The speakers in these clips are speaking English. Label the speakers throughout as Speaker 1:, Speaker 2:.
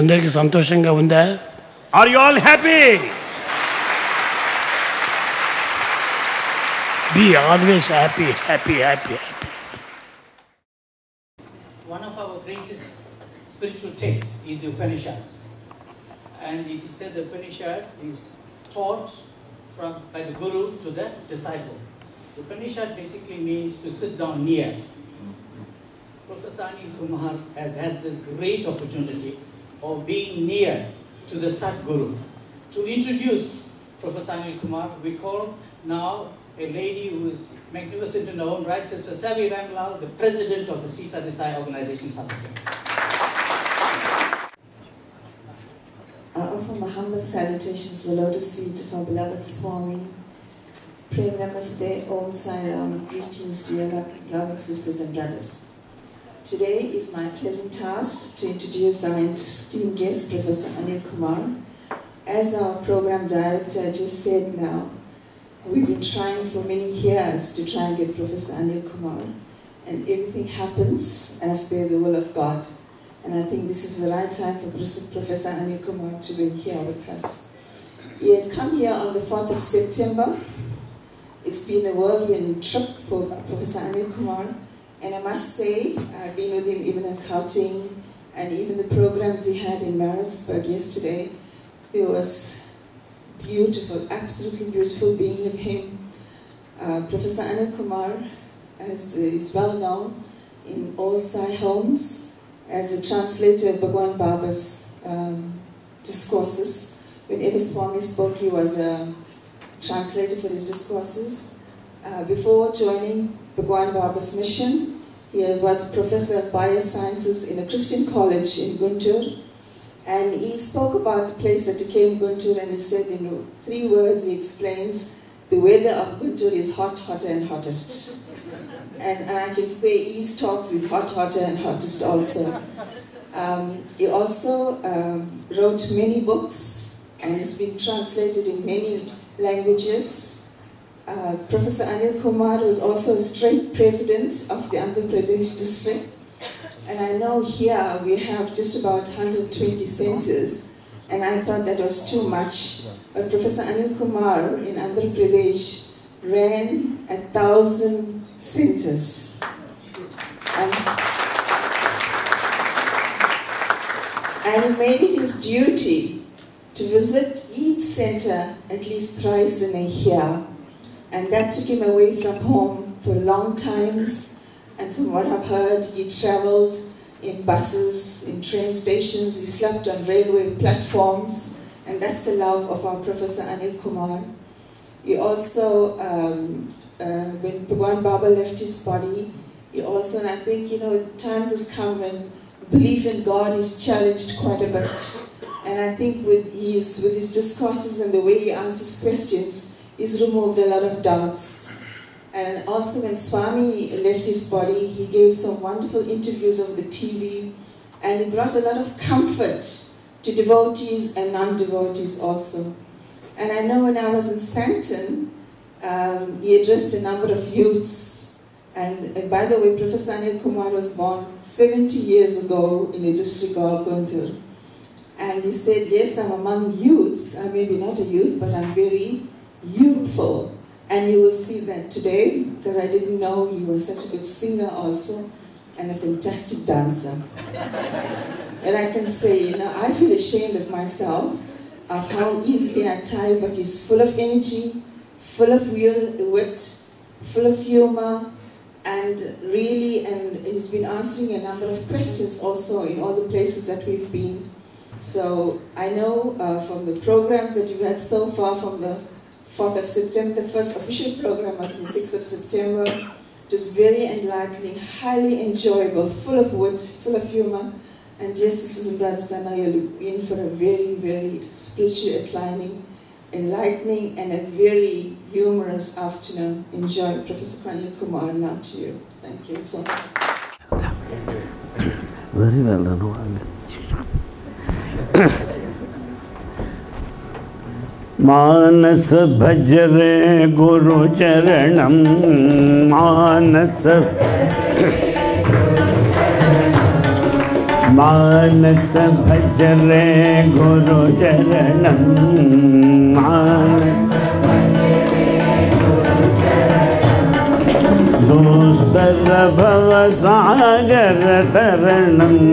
Speaker 1: అందరికీ సంతోషంగా ఉందా
Speaker 2: Are you all happy?
Speaker 1: Be always happy happy happy happy
Speaker 3: One of our greatest spiritual texts is the Upanishads. And it is said the Upanishad is taught from, by the Guru to the disciple. The Upanishad basically means to sit down near. Professor Anil Kumar has had this great opportunity of being near to the Sadguru. To introduce Professor Anil Kumar, we call now a lady who is magnificent in her own right, Sister Savi Ramlal, the president of the Sri Sathya Sai organization.
Speaker 4: I offer my humble salutations the lotus feet of our beloved Swami. Pray Namaste, Om Sai Ram, greetings, dear lo- loving sisters and brothers. Today is my pleasant task to introduce our esteemed guest, Professor Anil Kumar. As our program director just said now, we've been trying for many years to try and get Professor Anil Kumar, and everything happens as per the will of God. And I think this is the right time for Professor Anil Kumar to be here with us. He had come here on the 4th of September. It's been a whirlwind trip for Professor Anil Kumar. And I must say, I've been with him even at Gauteng and even the programs he had in Maritzburg yesterday. It was beautiful, absolutely beautiful being with him. Uh, Professor Anil Kumar as is well known in all Sai homes as a translator of Bhagwan Baba's um, discourses. Whenever Swami spoke, he was a translator for his discourses. Uh, before joining Bhagwan Baba's mission, he was professor of biosciences in a Christian college in Guntur. And he spoke about the place that became Guntur and he said in three words, he explains, the weather of Guntur is hot, hotter and hottest. And, and I can say East Talks is hot, hotter and hottest also. Um, he also um, wrote many books and has been translated in many languages. Uh, Professor Anil Kumar was also a state president of the Andhra Pradesh district. And I know here we have just about 120 centers, and I thought that was too much. But Professor Anil Kumar in Andhra Pradesh ran a thousand centers. And, and he made it his duty to visit each center at least thrice in a year. And that took him away from home for long times. And from what I've heard, he traveled in buses, in train stations, he slept on railway platforms. And that's the love of our Professor Anil Kumar. He also, um, uh, when Bhagwan Baba left his body, he also, and I think, you know, times has come when belief in God is challenged quite a bit. And I think with his, with his discourses and the way he answers questions, he's removed a lot of doubts. And also when Swami left his body, he gave some wonderful interviews on the TV, and he brought a lot of comfort to devotees and non-devotees also. And I know when I was in Sandton, um, he addressed a number of youths. And by the way, Professor Anil Kumar was born 70 years ago in a district called Guntur. And he said, yes, I'm among youths. I may be not a youth, but I'm very youthful. And you will see that today, because I didn't know he was such a good singer also, and a fantastic dancer. and I can say, you know, I feel ashamed of myself of how easily I tire, but he's full of energy, full of wit, full of humor, and really, and he's been answering a number of questions also in all the places that we've been. So I know uh, from the programs that you've had so far, from the 4th of September, the first official program was the 6th of September, just very enlightening, highly enjoyable, full of wit, full of humor. And dear sisters and brothers, I know you're in for a very, very spiritually inclining, enlightening, and a very humorous afternoon. Enjoy. Professor Anil Kumar, now to you. Thank you so much.
Speaker 5: Very well done. मानस भजरे गुरु चरणम मानस मानस भजरे गुरु चरणं। मानस दुस्तर भव सागर तरणं।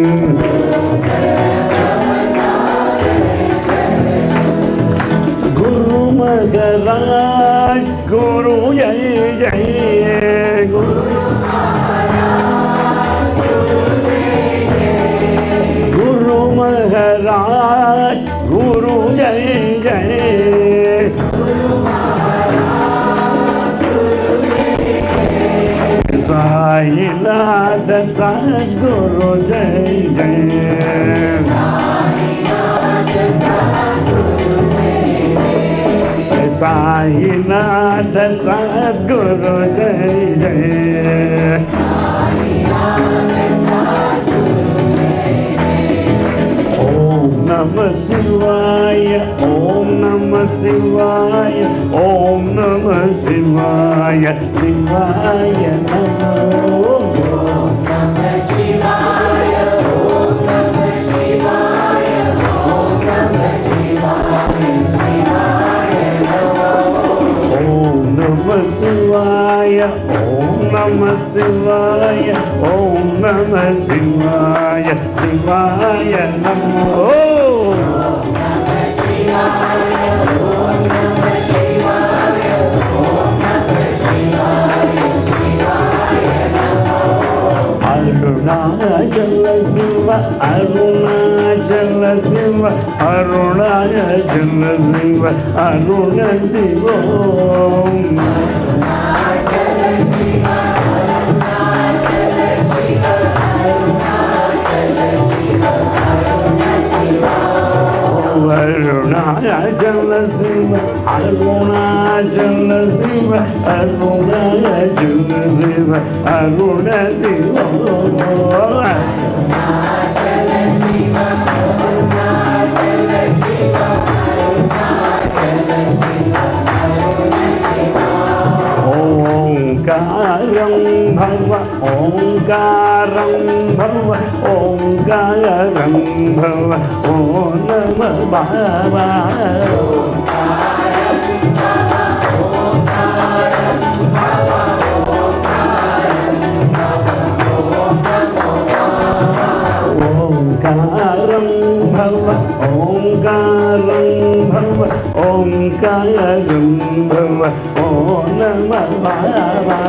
Speaker 5: நாகராஜ் குரு குரு. மகராஜ் குரு ஜெய ஜெய சாயிலாத சத்குரு ஜெய ஜெய சாயிநாத சத்குரு ஜெய ஜெய ஓம் நம சிவாய ஓம் நம சிவாய ஓம் நம சிவாய சிவாய நமோ நம சிவாய ஓம் நம சிவாய ஓம் நம சிவாய சிவாய நமோ அருணாச்சல சிவ அருணா ஜன சிவ அருணாய ஜன சிவ அருண சிவோம் அருணாய ஜன சிவ அருணாய ஜன சிவ அருணாய ஜன சிவ அருண சிவோம் भव ओङ्कारं भव ॐ नमः बाबा ओङ्कारं भव ओङ्कारं भव ओङ्कारं भव ॐ नमः बाबा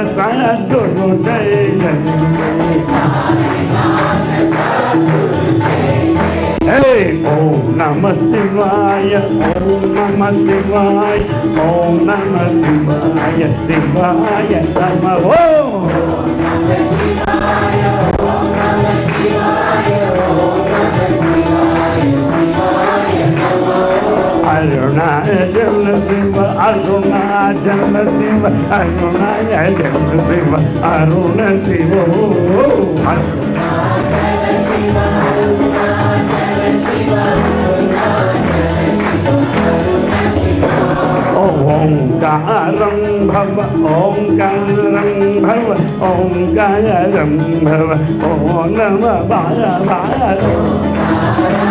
Speaker 5: सद्गुरु जय जय हे ओम नमः शिवाय ओम नमः शिवाय ओम नमः शिवाय शिवाय नमः ओम अरुणाचल शिव अरुणाचल शिव अरुणाचल शिव अरुण शिव ओङ्कारं भव ओङ्कारं भव ओङ्कारं भव ॐ नम बाल बाल हे ओङ्कारं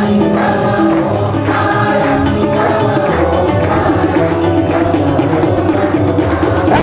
Speaker 5: भव ओङ्कारं भव ओङ्कारं ॐ नम बाल बाल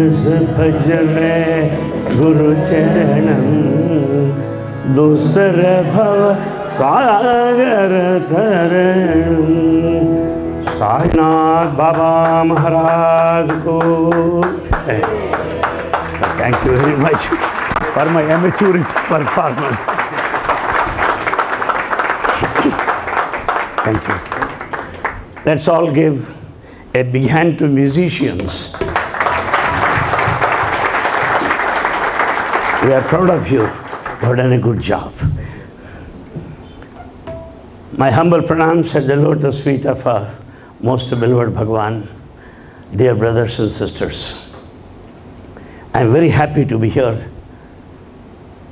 Speaker 5: बाल बाल मानस भजने गुरु चरणं दुस्तर भव सागर तरण साईनाथ बाबा महाराज को thank you very much for my amateur performance Thank you. Let's all give a big hand to musicians. We are proud of you. You have done a good job. My humble pranams at the lotus feet of our most beloved Bhagwan, dear brothers and sisters. I am very happy to be here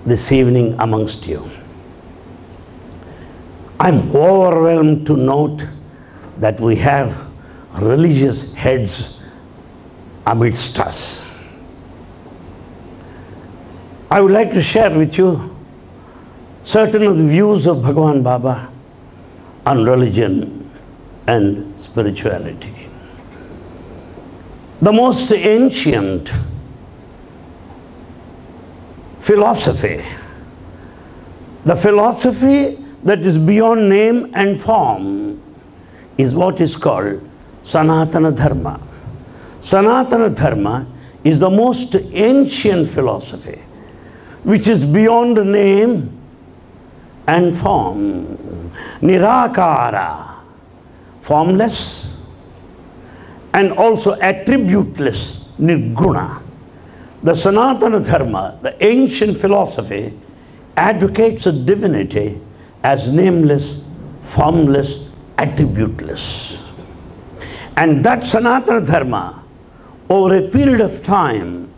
Speaker 5: this evening amongst you. I'm overwhelmed to note that we have religious heads amidst us. I would like to share with you certain of the views of Bhagavan Baba on religion and spirituality. The most ancient philosophy, the philosophy that is beyond name and form is what is called Sanatana Dharma. Sanatana Dharma is the most ancient philosophy which is beyond name and form. Nirakara, formless and also attributeless, nirguna. The Sanatana Dharma, the ancient philosophy, advocates a divinity as nameless, formless, attributeless. And that Sanatana Dharma, over a period of time,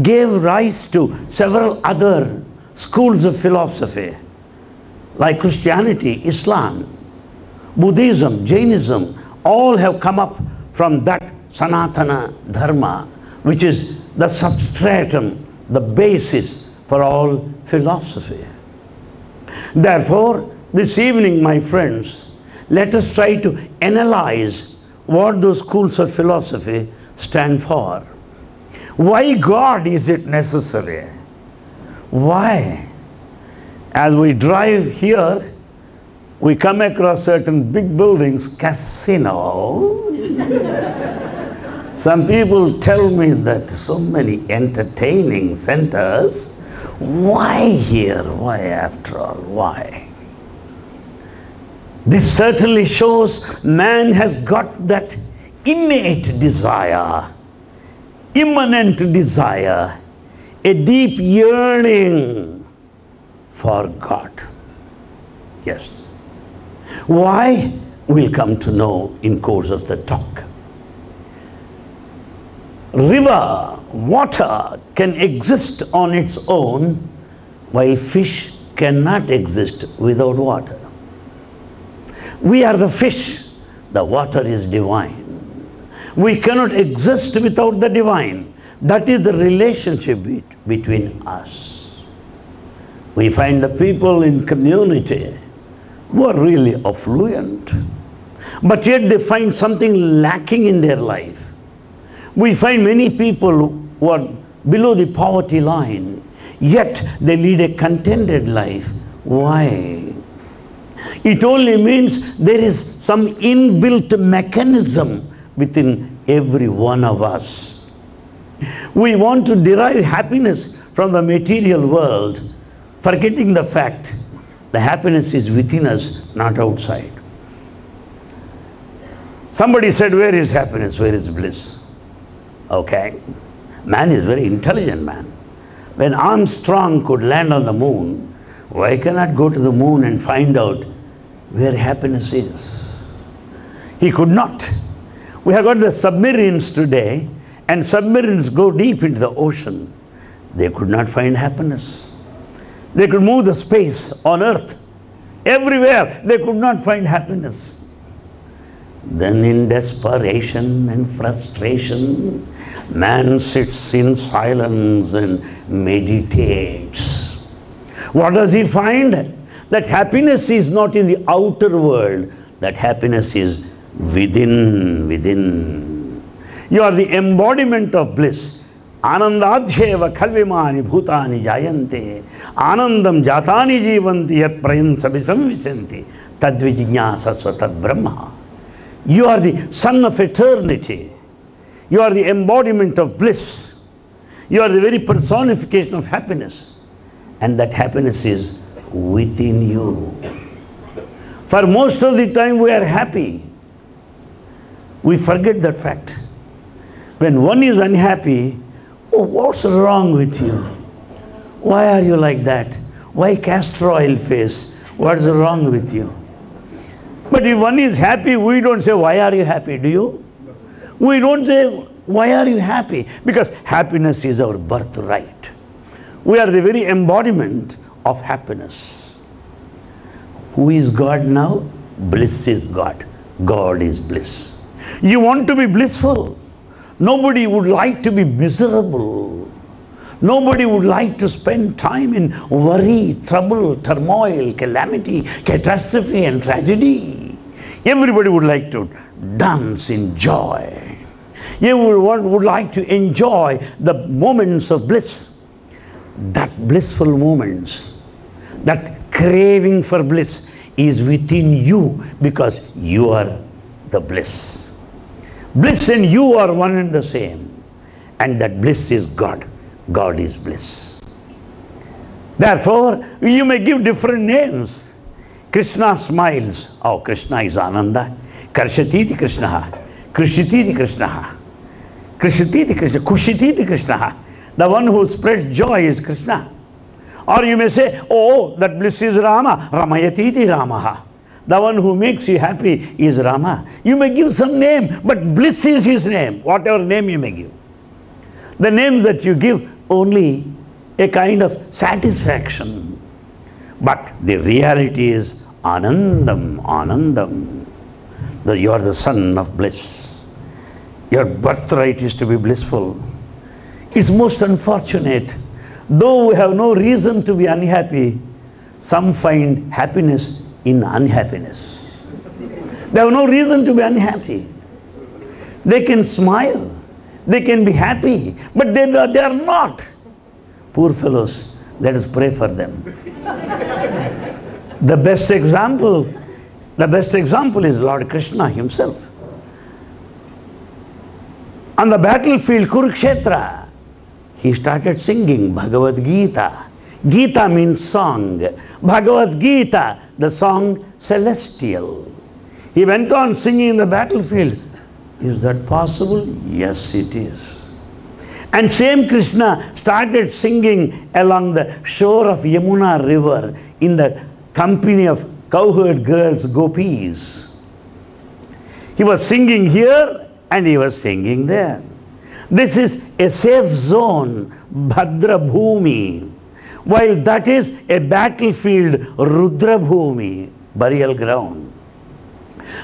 Speaker 5: gave rise to several other schools of philosophy like Christianity, Islam, Buddhism, Jainism, all have come up from that Sanatana Dharma, which is the substratum, the basis for all philosophy. Therefore, this evening, my friends, let us try to analyze what those schools of philosophy stand for. Why God is it necessary? Why? As we drive here, we come across certain big buildings, casino. Some people tell me that so many entertaining centers. Why here? Why after all? Why? This certainly shows man has got that innate desire, immanent desire, a deep yearning for God. Yes. Why? We'll come to know in course of the talk. River, water can exist on its own while fish cannot exist without water. We are the fish, the water is divine. We cannot exist without the divine. That is the relationship be- between us. We find the people in community who are really affluent, but yet they find something lacking in their life. We find many people who are below the poverty line, yet they lead a contented life. Why? It only means there is some inbuilt mechanism within every one of us. We want to derive happiness from the material world, forgetting the fact the happiness is within us, not outside. Somebody said, Where is happiness? Where is bliss? Okay. Man is very intelligent man. When Armstrong could land on the moon, why cannot go to the moon and find out where happiness is? He could not. We have got the submarines today, and submarines go deep into the ocean. They could not find happiness. They could move the space on earth. Everywhere, they could not find happiness. Then, in desperation and frustration, man sits in silence and meditates. What does he find? That happiness is not in the outer world, that happiness is within, within. You are the embodiment of bliss. आनंदाध्येव खल्विमानि भूतानि जायन्ते आनंदम जातानि जीवन्ति यत् प्रयन् सविसंविशन्ति तद्विजिज्ञासस्व तद्ब्रह्म You are the son of eternity. You are the embodiment of bliss. You are the very personification of happiness. And that happiness is within you. For most of the time we are happy. We forget that fact. When one is unhappy, oh, what's wrong with you? Why are you like that? Why castor oil face? What's wrong with you? But if one is happy, we don't say, why are you happy? Do you? We don't say, why are you happy? Because happiness is our birthright. We are the very embodiment of happiness. Who is God now? Bliss is God. God is bliss. You want to be blissful. Nobody would like to be miserable. Nobody would like to spend time in worry, trouble, turmoil, calamity, catastrophe and tragedy. Everybody would like to dance in joy. Everyone would like to enjoy the moments of bliss. That blissful moments, that craving for bliss is within you because you are the bliss. Bliss and you are one and the same. And that bliss is God. God is bliss. Therefore, you may give different names. Krishna smiles. Oh, Krishna is Ananda. Karshatiti Krishna. Krishititi Krishna. Krishititi Krishna. Kushititi Krishna. The one who spreads joy is Krishna. Or you may say, oh, that bliss is Rama. Ramayatiti Ramaha. The one who makes you happy is Rama. You may give some name, but bliss is his name, whatever name you may give. The names that you give only a kind of satisfaction. But the reality is Anandam, Anandam. That you are the son of bliss. Your birthright is to be blissful. It's most unfortunate. Though we have no reason to be unhappy, some find happiness in unhappiness. They have no reason to be unhappy. They can smile, they can be happy, but they, they are not. Poor fellows, let us pray for them. the best example, the best example is Lord Krishna himself. On the battlefield Kurukshetra, he started singing Bhagavad Gita. Gita means song. Bhagavad Gita, the song celestial. He went on singing in the battlefield. Is that possible? Yes, it is. And same Krishna started singing along the shore of Yamuna river in the company of cowherd girls, gopis. He was singing here and he was singing there. This is a safe zone, Bhadra Bhumi. While that is a battlefield, Rudra Bhumi, burial ground.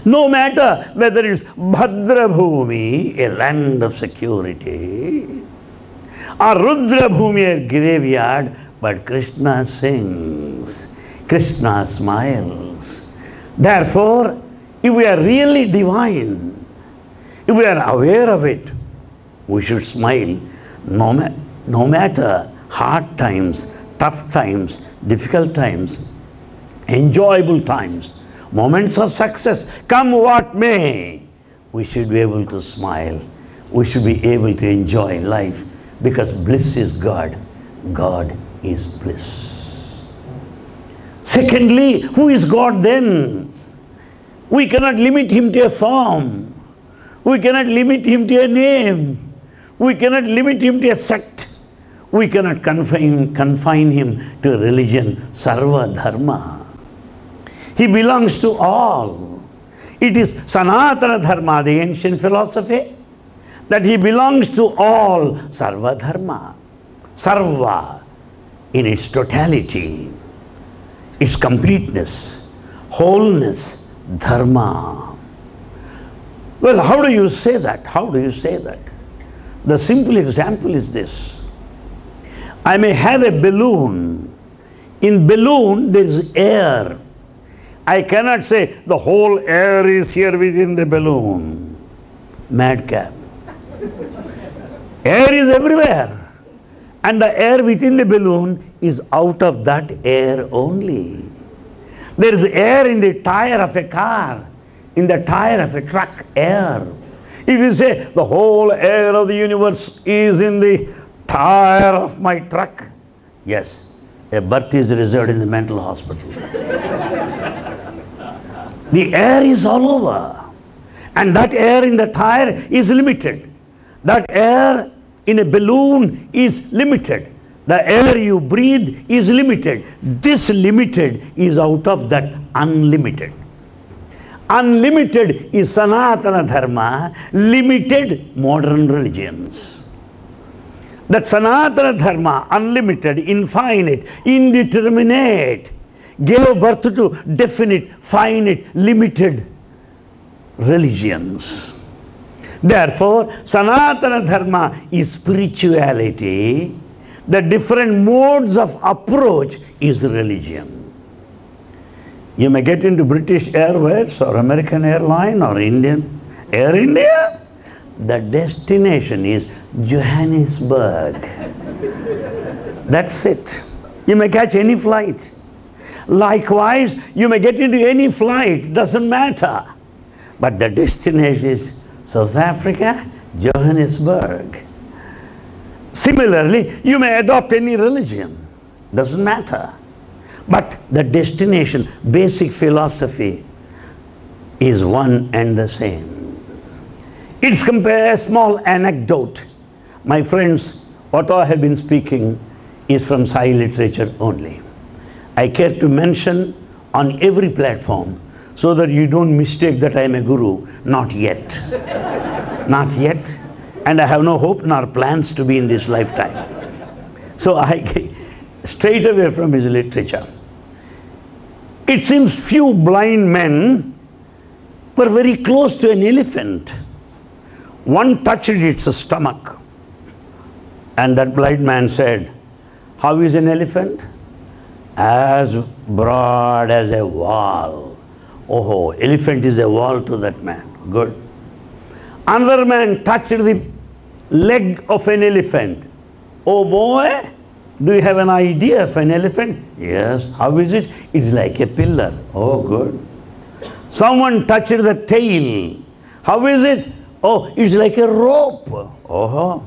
Speaker 5: No matter whether it's Bhadra Bhumi, a land of security, or Rudra Bhumi, a graveyard, but Krishna sings, Krishna smiles. Therefore, if we are really divine, if we are aware of it, we should smile no, ma- no matter hard times, tough times, difficult times, enjoyable times, moments of success, come what may, we should be able to smile. We should be able to enjoy life because bliss is God. God is bliss. Secondly, who is God then? We cannot limit him to a form. We cannot limit him to a name. We cannot limit him to a sect. We cannot confine, confine him to religion, sarva dharma. He belongs to all. It is Sanatana Dharma, the ancient philosophy, that he belongs to all sarva dharma. Sarva in its totality, its completeness, wholeness, dharma. Well, how do you say that? How do you say that? The simple example is this. I may have a balloon. In balloon there is air. I cannot say the whole air is here within the balloon. Madcap. air is everywhere. And the air within the balloon is out of that air only. There is air in the tire of a car, in the tire of a truck, air. If you say the whole air of the universe is in the tire of my truck, yes, a berth is reserved in the mental hospital. the air is all over. And that air in the tire is limited. That air in a balloon is limited. The air you breathe is limited. This limited is out of that unlimited. Unlimited is Sanatana Dharma, limited modern religions. That Sanatana Dharma, unlimited, infinite, indeterminate, gave birth to definite, finite, limited religions. Therefore, Sanatana Dharma is spirituality. The different modes of approach is religion. You may get into British Airways or American Airline or Indian Air India. The destination is Johannesburg. That's it. You may catch any flight. Likewise, you may get into any flight, doesn't matter. But the destination is South Africa, Johannesburg. Similarly, you may adopt any religion, doesn't matter. But the destination, basic philosophy is one and the same. It's compare a small anecdote. My friends, what I have been speaking is from Sai literature only. I care to mention on every platform so that you don't mistake that I am a guru. Not yet. Not yet. And I have no hope nor plans to be in this lifetime. So I straight away from his literature. It seems few blind men were very close to an elephant. One touched its stomach. And that blind man said, How is an elephant? As broad as a wall. Oh, elephant is a wall to that man. Good. Another man touched the leg of an elephant. Oh boy, do you have an idea of an elephant? Yes. How is it? It's like a pillar. Oh, good. Someone touched the tail. How is it? Oh, it's like a rope. Oh.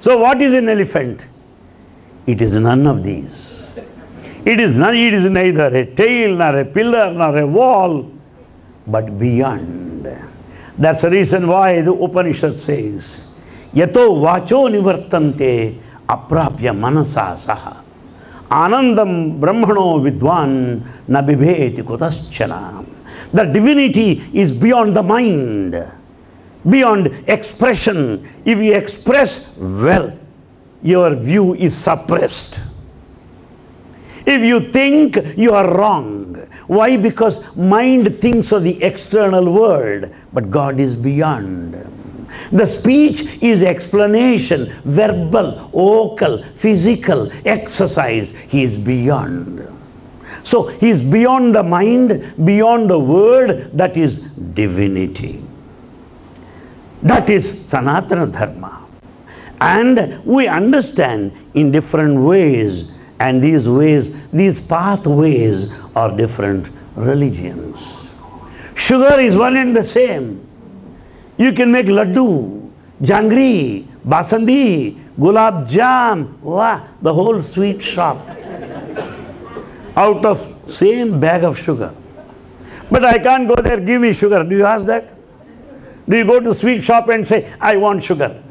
Speaker 5: So what is an elephant? It is none of these. It is, not, it is neither a tail, nor a pillar, nor a wall, but beyond. That's the reason why the Upanishad says, Yato vacho nivartante aprapya manasa saha. Anandam brahmano vidwan na bibheti kutaschana. The divinity is beyond the mind, beyond expression. If you express well, your view is suppressed. If you think you are wrong. Why? Because mind thinks of the external world, but God is beyond. The speech is explanation, verbal, vocal, physical, exercise. He is beyond. So he is beyond the mind, beyond the word, that is divinity. That is Sanatana Dharma. And we understand in different ways and these ways, these pathways are different religions. Sugar is one and the same. You can make laddu, jangri, basandi, gulab jam, wow, the whole sweet shop out of same bag of sugar. But I can't go there, give me sugar. Do you ask that? Do you go to sweet shop and say, I want sugar?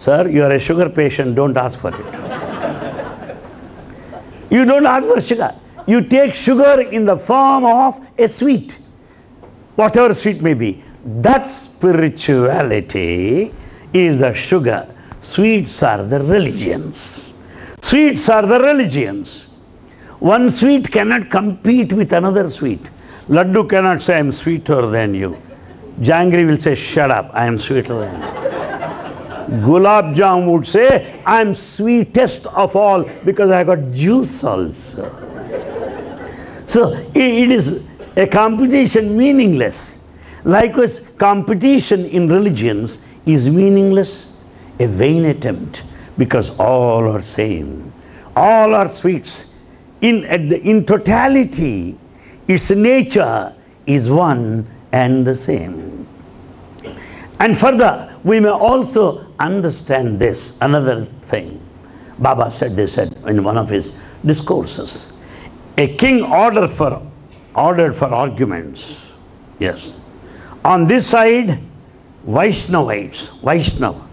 Speaker 5: Sir, you are a sugar patient, don't ask for it. you don't ask for sugar. You take sugar in the form of a sweet, whatever sweet may be. That spirituality is the sugar. Sweets are the religions. Sweets are the religions. One sweet cannot compete with another sweet. Laddu cannot say, I am sweeter than you. Jangri will say, shut up, I am sweeter than you. Gulab Jam would say, I am sweetest of all because I got juice also. So it is a competition meaningless. Likewise, competition in religions is meaningless, a vain attempt because all are same. All are sweets. In, the, in totality, its nature is one and the same. And further, we may also understand this, another thing. Baba said, they said in one of his discourses, a king ordered for, ordered for arguments. Yes. On this side, Vaishnavites, Vaishnava,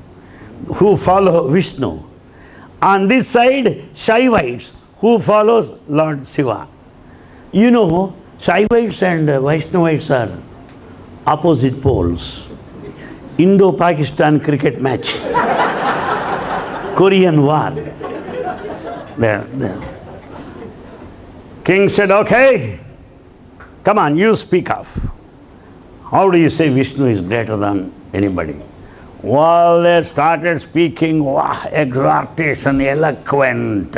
Speaker 5: who follow Vishnu. On this side, Shaivites, who follows Lord Shiva. You know, Shaivites and Vaishnavites are opposite poles. Indo-Pakistan cricket match. Korean war. There, there. King said, okay, come on, you speak of. How do you say Vishnu is greater than anybody? Well, they started speaking, exhortation, eloquent,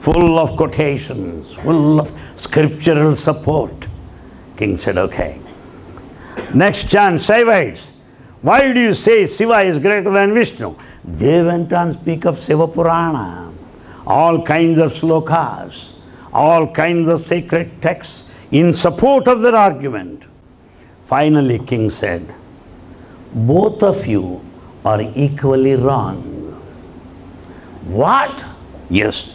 Speaker 5: full of quotations, full of scriptural support. King said, okay. Next chant, Shaivites. Why do you say Shiva is greater than Vishnu? They went on speak of Shiva Purana, all kinds of slokas, all kinds of sacred texts in support of their argument. Finally, king said, both of you are equally wrong. What? Yes.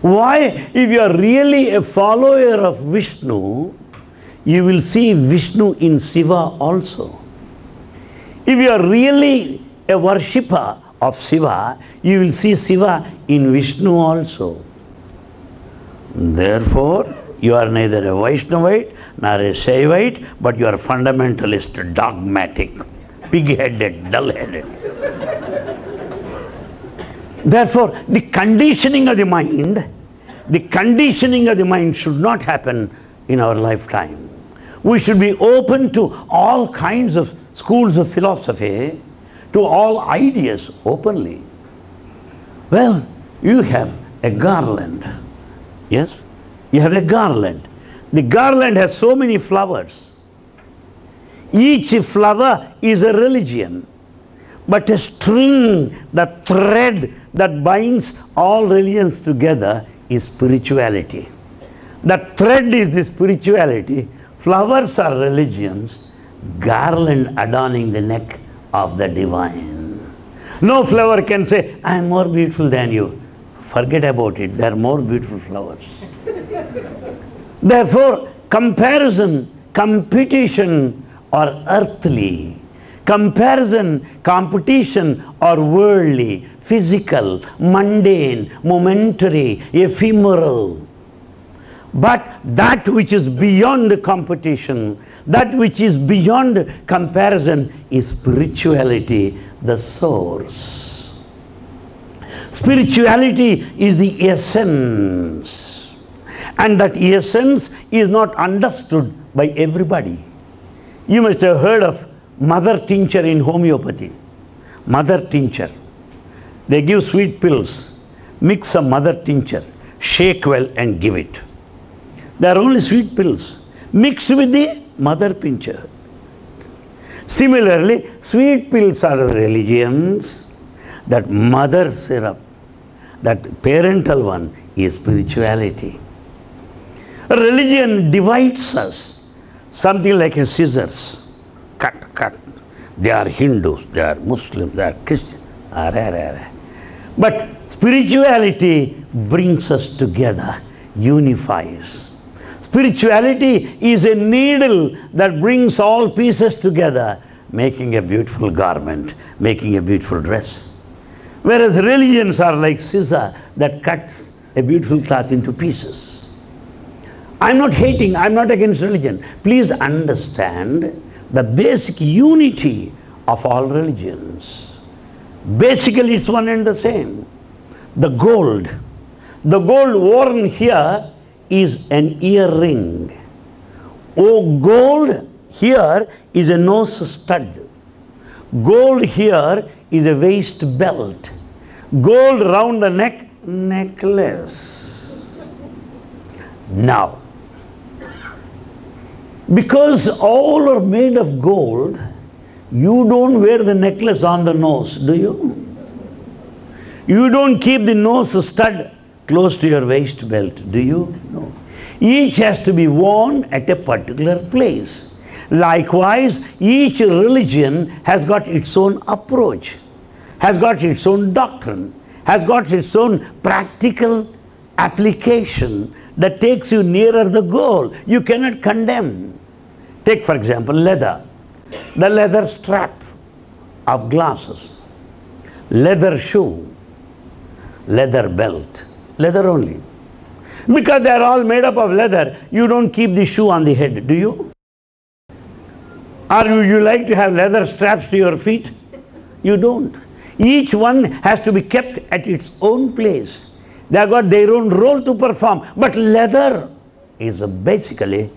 Speaker 5: Why? If you are really a follower of Vishnu, you will see Vishnu in Shiva also. If you are really a worshipper of Shiva, you will see Shiva in Vishnu also. Therefore, you are neither a Vaishnavite nor a Shaivite, but you are fundamentalist, dogmatic, pig-headed, dull-headed. Therefore, the conditioning of the mind, the conditioning of the mind should not happen in our lifetime. We should be open to all kinds of schools of philosophy, to all ideas openly. Well, you have a garland. Yes? You have a garland. The garland has so many flowers. Each flower is a religion. But a string, the thread that binds all religions together is spirituality. The thread is the spirituality. Flowers are religions. Garland adorning the neck of the divine. No flower can say, I am more beautiful than you. Forget about it. There are more beautiful flowers. Therefore, comparison, competition are earthly. Comparison, competition are worldly, physical, mundane, momentary, ephemeral. But that which is beyond competition, that which is beyond comparison is spirituality, the source. Spirituality is the essence. And that essence is not understood by everybody. You must have heard of mother tincture in homeopathy. Mother tincture. They give sweet pills, mix some mother tincture, shake well and give it. They are only sweet pills mixed with the mother tincture. Similarly, sweet pills are the religions, that mother syrup, that parental one is spirituality. Religion divides us, something like a scissors, cut, cut. They are Hindus, they are Muslims, they are Christians. But spirituality brings us together, unifies. Spirituality is a needle that brings all pieces together. making a beautiful garment, making a beautiful dress. Whereas religions are like scissor that cuts a beautiful cloth into pieces. I'm not hating, I'm not against religion. Please understand the basic unity of all religions. Basically, it's one and the same. The gold. The gold worn here is an earring. Oh, gold here is a nose stud. Gold here is a waist belt. Gold round the neck, necklace. Now, because all are made of gold, you don't wear the necklace on the nose, do you? You don't keep the nose stud close to your waist belt, do you? No. Each has to be worn at a particular place. Likewise, each religion has got its own approach, has got its own doctrine, has got its own practical application that takes you nearer the goal. You cannot condemn. Take, for example, leather. The leather strap of glasses, leather shoe, leather belt, leather only. Because they are all made up of leather, you don't keep the shoe on the head, do you? Or would you like to have leather straps to your feet? You don't. Each one has to be kept at its own place. They have got their own role to perform. But leather is basically,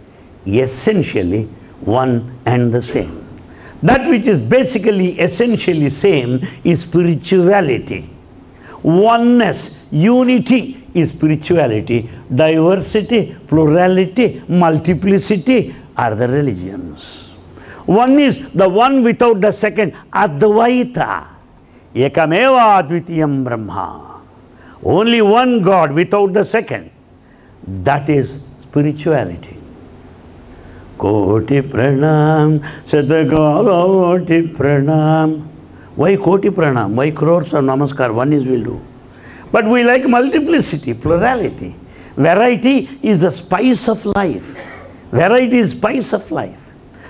Speaker 5: essentially, one and the same. That which is basically, essentially same is spirituality. Oneness, unity is spirituality. Diversity, plurality, multiplicity are the religions. One is the one without the second, Advaita. Ekameva Advitiyam Brahma. Only one God without the second. That is spirituality. Koti pranam, Sadakoti pranam. Why koti pranam? Why crores or namaskar? One is will do. But we like multiplicity, plurality. Variety is the spice of life. Variety is spice of life.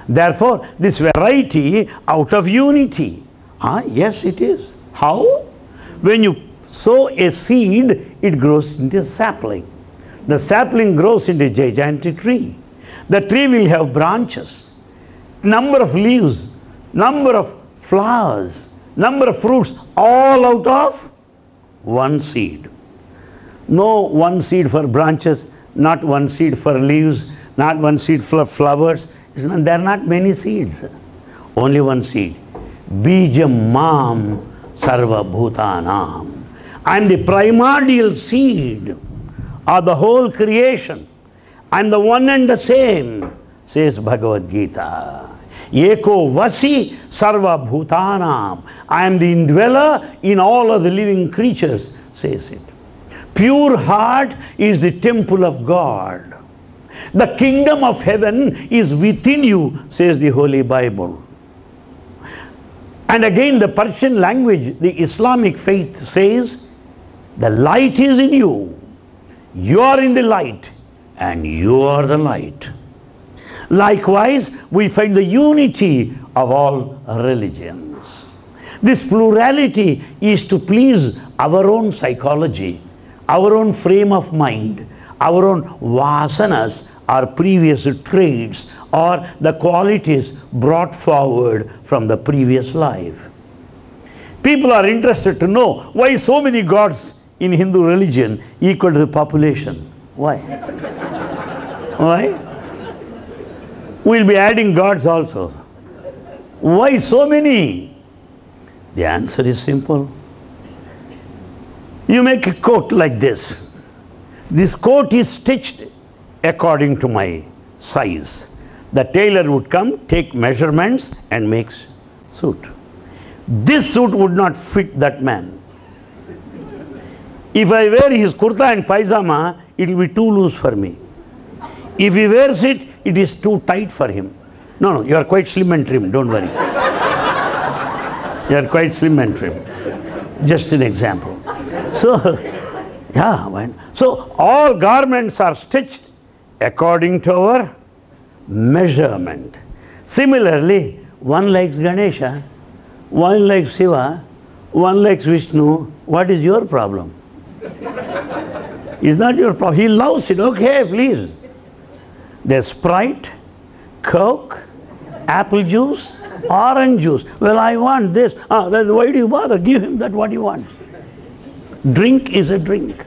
Speaker 5: Therefore, this variety out of unity. Ah, yes, it is. How? When you sow a seed, it grows into a sapling. The sapling grows into a gigantic tree. The tree will have branches, number of leaves, number of flowers, number of fruits, all out of one seed. No one seed for branches, not one seed for leaves, not one seed for flowers. Not, there are not many seeds, only one seed. Bijam mam sarva bhutanam. I am the primordial seed of the whole creation. I am the one and the same, says Bhagavad Gita. Eko vasi sarva bhutanam. I am the indweller in all of the living creatures, says it. Pure heart is the temple of God. The kingdom of heaven is within you, says the Holy Bible. And again, the Persian language, the Islamic faith says, the light is in you. You are in the light, and you are the light. Likewise, we find the unity of all religions. This plurality is to please our own psychology, our own frame of mind, our own vasanas, our previous traits, or the qualities brought forward from the previous life. People are interested to know why so many gods in Hindu religion equal to the population. Why? why? We'll be adding gods also. Why so many? The answer is simple. You make a coat like this. This coat is stitched according to my size. The tailor would come, take measurements and makes suit. This suit would not fit that man. If I wear his kurta and paisama, it will be too loose for me. If he wears it, it is too tight for him. No, no, you are quite slim and trim, don't worry. you are quite slim and trim. Just an example. So, yeah, when, so all garments are stitched according to our measurement. Similarly, one likes Ganesha, one likes Shiva, one likes Vishnu. What is your problem? it's not your problem. He loves it. Okay, please. There's Sprite, Coke, apple juice, orange juice. Well, I want this. Ah, then why do you bother? Give him that what he wants. Drink is a drink.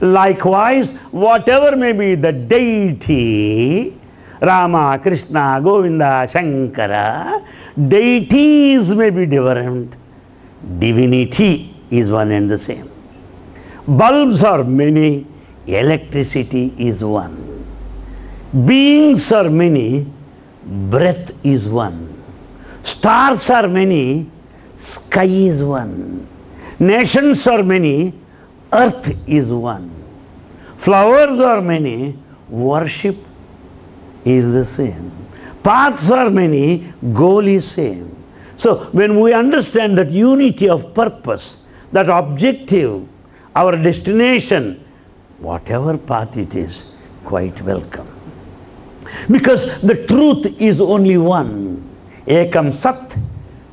Speaker 5: Likewise, whatever may be the deity, Rama, Krishna, Govinda, Shankara, deities may be different. Divinity is one and the same. Bulbs are many, electricity is one. Beings are many, breath is one. Stars are many, sky is one. Nations are many, earth is one. Flowers are many, worship is the same. Paths are many, goal is same. So when we understand that unity of purpose, that objective, our destination, whatever path it is, quite welcome. Because the truth is only one. Ekam sat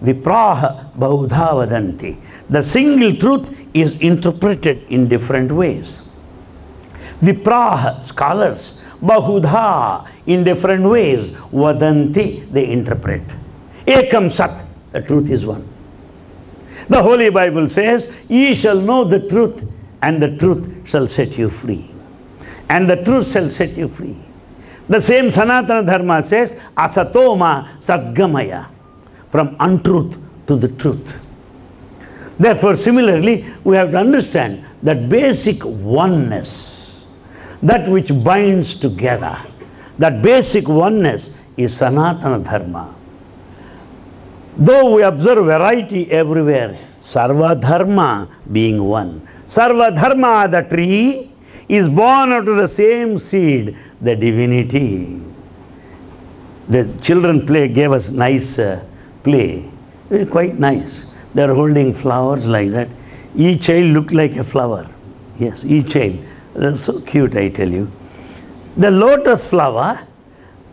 Speaker 5: vipraha bahudha vadanti. The single truth is interpreted in different ways. Vipraha, scholars, bahudha, in different ways, vadanti, they interpret. Ekam sat, the truth is one. The Holy Bible says, Ye shall know the truth, and the truth shall set you free. And the truth shall set you free. The same Sanatana Dharma says, Asatoma Sadgamaya, from untruth to the truth. Therefore, similarly, we have to understand that basic oneness, that which binds together, that basic oneness is Sanatana Dharma. Though we observe variety everywhere, Sarva Dharma being one. Sarva Dharma, the tree, is born out of the same seed, the divinity. The children play gave us nice uh, play. It was quite nice. They are holding flowers like that. Each child looked like a flower. Yes, each child. That's so cute, I tell you. The lotus flower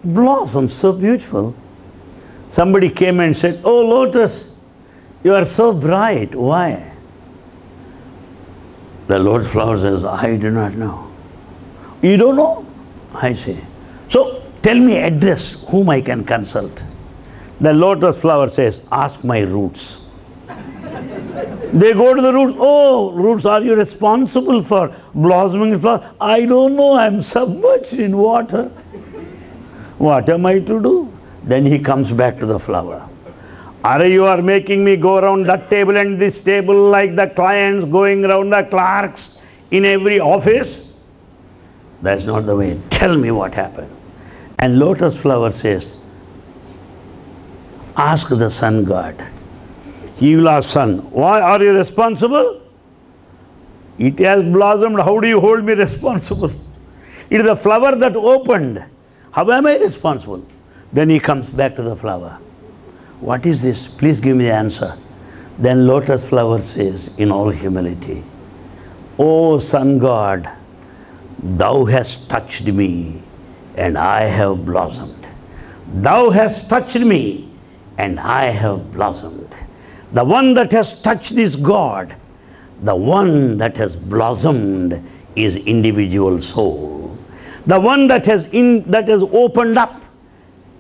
Speaker 5: blossoms so beautiful. Somebody came and said, Oh, lotus, you are so bright. Why? The lotus flower says, I do not know. You don't know? I say. So tell me address whom I can consult. The lotus flower says, ask my roots. they go to the roots. Oh, roots, are you responsible for blossoming flower? I don't know, I'm submerged in water. What am I to do? Then he comes back to the flower. Are you are making me go around that table and this table like the clients going around the clerks in every office? That's not the way. Tell me what happened. And lotus flower says, ask the sun god. He will ask sun, why are you responsible? It has blossomed, how do you hold me responsible? It is the flower that opened. How am I responsible? Then he comes back to the flower. What is this? Please give me the answer. Then lotus flower says in all humility, O sun god, thou hast touched me and I have blossomed. Thou hast touched me and I have blossomed. The one that has touched is God. The one that has blossomed is individual soul. The one that has, in, that has opened up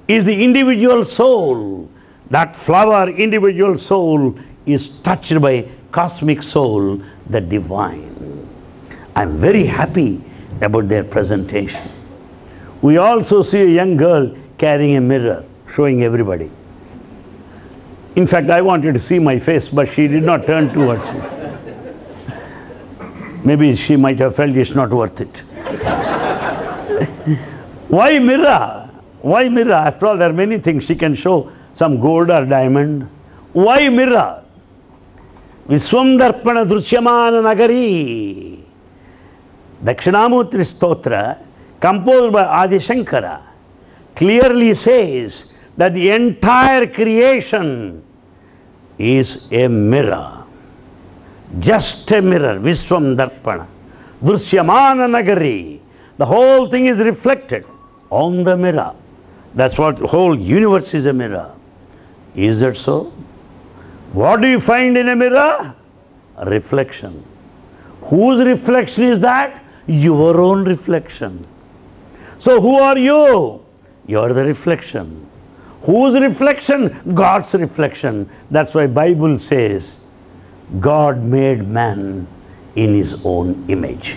Speaker 5: is the individual soul. That flower, individual soul, is touched by cosmic soul, the divine. I'm very happy about their presentation. We also see a young girl carrying a mirror, showing everybody. In fact, I wanted to see my face, but she did not turn towards me. Maybe she might have felt it's not worth it. Why mirror? Why mirror? After all, there are many things. She can show some gold or diamond. Why mirror? Viswam Drishyamana Nagari. Dakshinamurti Stotra, composed by Adi Shankara, clearly says that the entire creation is a mirror. Just a mirror, Viswam Darpana. Drishyamana Nagari. The whole thing is reflected on the mirror. That's what whole universe is a mirror. Is that so? What do you find in a mirror? A reflection. Whose reflection is that? Your own reflection. So who are you? You are the reflection. Whose reflection? God's reflection. That's why Bible says God made man in his own image.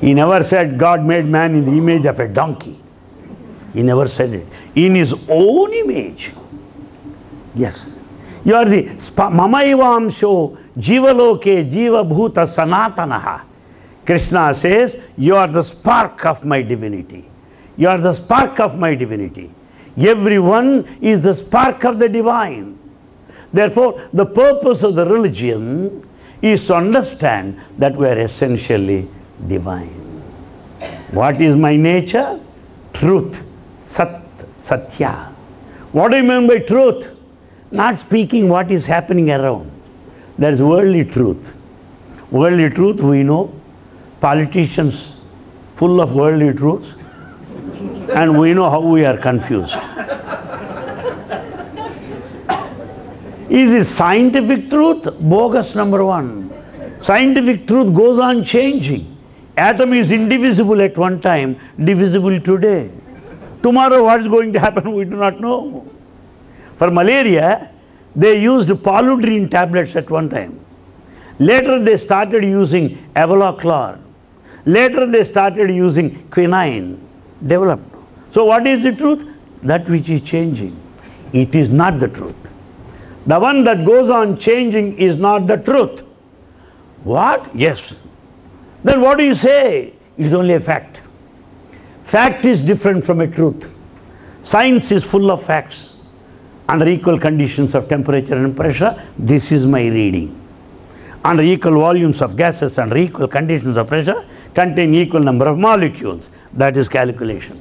Speaker 5: He never said God made man in the image of a donkey. He never said it. In his own image. Yes. You are the spa- Mamaivamsho Jivaloke Jiva Bhuta Sanatanaha. Krishna says, You are the spark of my divinity. You are the spark of my divinity. Everyone is the spark of the divine. Therefore, the purpose of the religion is to understand that we are essentially divine. What is my nature? Truth. Sat, Satya. What do you mean by truth? Not speaking what is happening around. That is worldly truth. Worldly truth we know. Politicians full of worldly truths. And we know how we are confused. Is it scientific truth? Bogus number one. Scientific truth goes on changing. Atom is indivisible at one time, divisible today. Tomorrow what is going to happen we do not know. For malaria, they used paludrine tablets at one time. Later they started using Avloclor. Later they started using quinine. Developed. So what is the truth? That which is changing. It is not the truth. The one that goes on changing is not the truth. What? Yes. Then what do you say? It is only a fact. Fact is different from a truth. Science is full of facts. Under equal conditions of temperature and pressure, this is my reading. Under equal volumes of gases under equal conditions of pressure, contain equal number of molecules. That is calculation.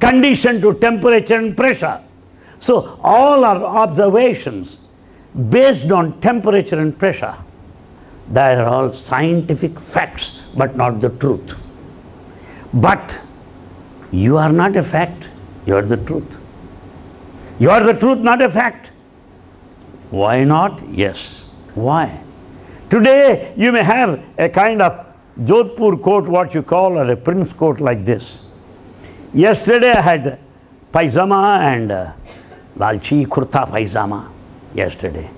Speaker 5: Condition to temperature and pressure. So all our observations based on temperature and pressure, they are all scientific facts, but not the truth. But you are not a fact, you are the truth. You are the truth, not a fact. Why not? Yes. Why? Today you may have a kind of Jodhpur coat, what you call, or a prince coat like this. Yesterday I had paisama and uh, lalchi kurta paisama yesterday.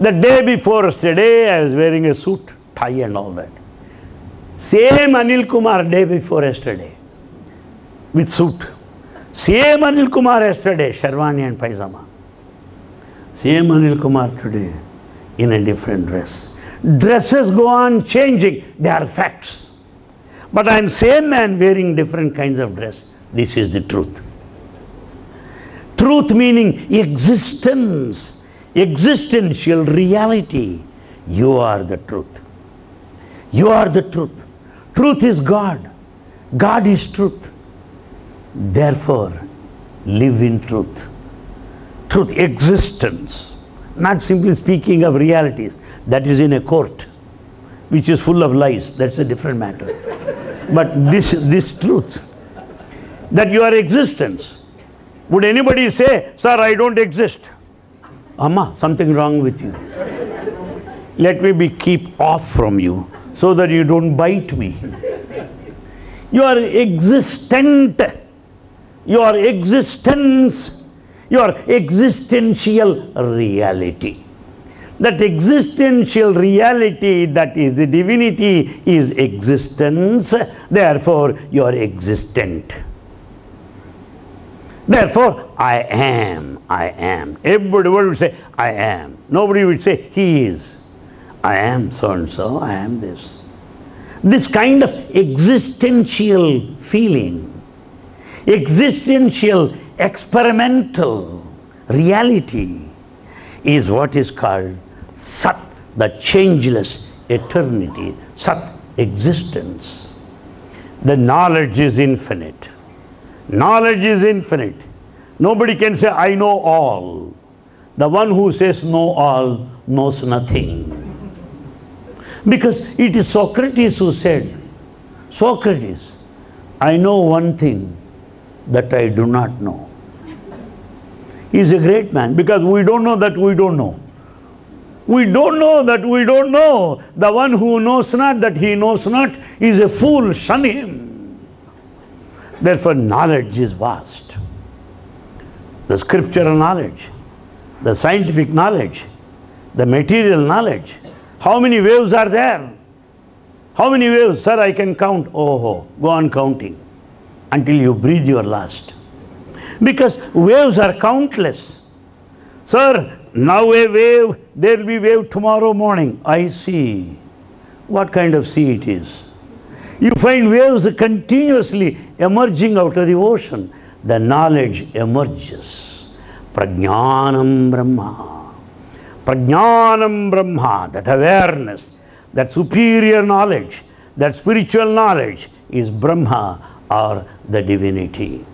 Speaker 5: The day before yesterday I was wearing a suit, tie and all that. Same Anil Kumar day before yesterday with suit. Same Anil Kumar yesterday, Sherwani and Paisama. Same Anil Kumar today in a different dress. Dresses go on changing, they are facts. But I am same man wearing different kinds of dress. This is the truth. Truth meaning existence, existential reality. You are the truth. You are the truth. Truth is God. God is truth. Therefore, live in truth. Truth, existence. Not simply speaking of realities. That is in a court, which is full of lies. That's a different matter. But this, this truth, that you are existence. Would anybody say, Sir, I don't exist? Amma, something wrong with you. Let me be keep off from you so that you don't bite me. You are existent. Your existence, your existential reality. That existential reality that is the divinity is existence, therefore you are existent. Therefore, I am, I am. Everybody would say, I am. Nobody would say, he is. I am so and so, I am this. This kind of existential feeling, existential experimental reality is what is called the changeless eternity, Sat, existence. The knowledge is infinite. Knowledge is infinite. Nobody can say, I know all. The one who says know all knows nothing. Because it is Socrates who said, Socrates, I know one thing that I do not know. He is a great man because we don't know that we don't know. We don't know that we don't know. The one who knows not that he knows not is a fool, shun him. Therefore, knowledge is vast. The scriptural knowledge, the scientific knowledge, the material knowledge. How many waves are there? How many waves? Sir, I can count. Oh, go on counting until you breathe your last. Because waves are countless. Sir, now a wave, there will be wave tomorrow morning. I see. What kind of sea it is? You find waves continuously emerging out of the ocean. The knowledge emerges. Prajnanam Brahma. Prajnanam Brahma, that awareness, that superior knowledge, that spiritual knowledge is Brahma or the divinity.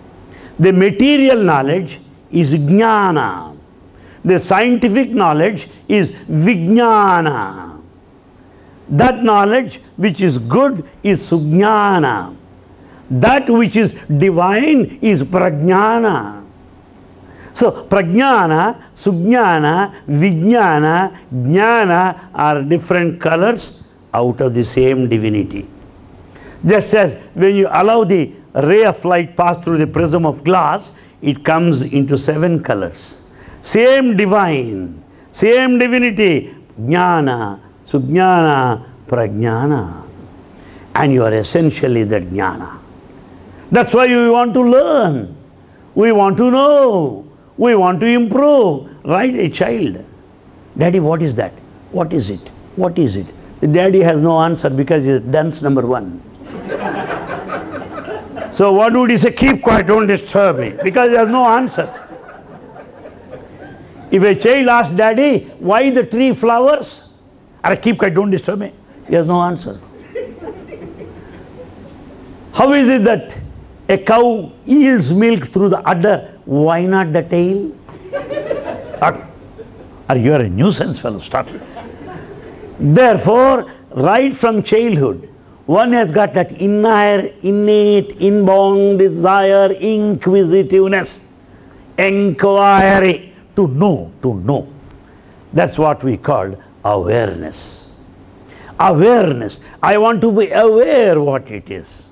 Speaker 5: The material knowledge is jnana. The scientific knowledge is vijnana. That knowledge which is good is sujnana. That which is divine is prajnana. So prajnana, sujnana, vijnana, jnana are different colors out of the same divinity. Just as when you allow the ray of light pass through the prism of glass, it comes into seven colors. Same divine, same divinity, jnana, sujnana, prajnana. And you are essentially the jnana. That's why we want to learn. We want to know. We want to improve. Right, a child. Daddy, what is that? What is it? What is it? The daddy has no answer because he's dance number one. so what would he say? Keep quiet, don't disturb me. Because he has no answer. If a child asks daddy, why the tree flowers? Or keep quiet, don't disturb me. He has no answer. How is it that a cow yields milk through the udder? Why not the tail? Or you are a nuisance fellow, stop. Therefore, right from childhood, one has got that inner, innate, inborn desire, inquisitiveness, inquiry to know, to know. That's what we call awareness. Awareness. I want to be aware what it is.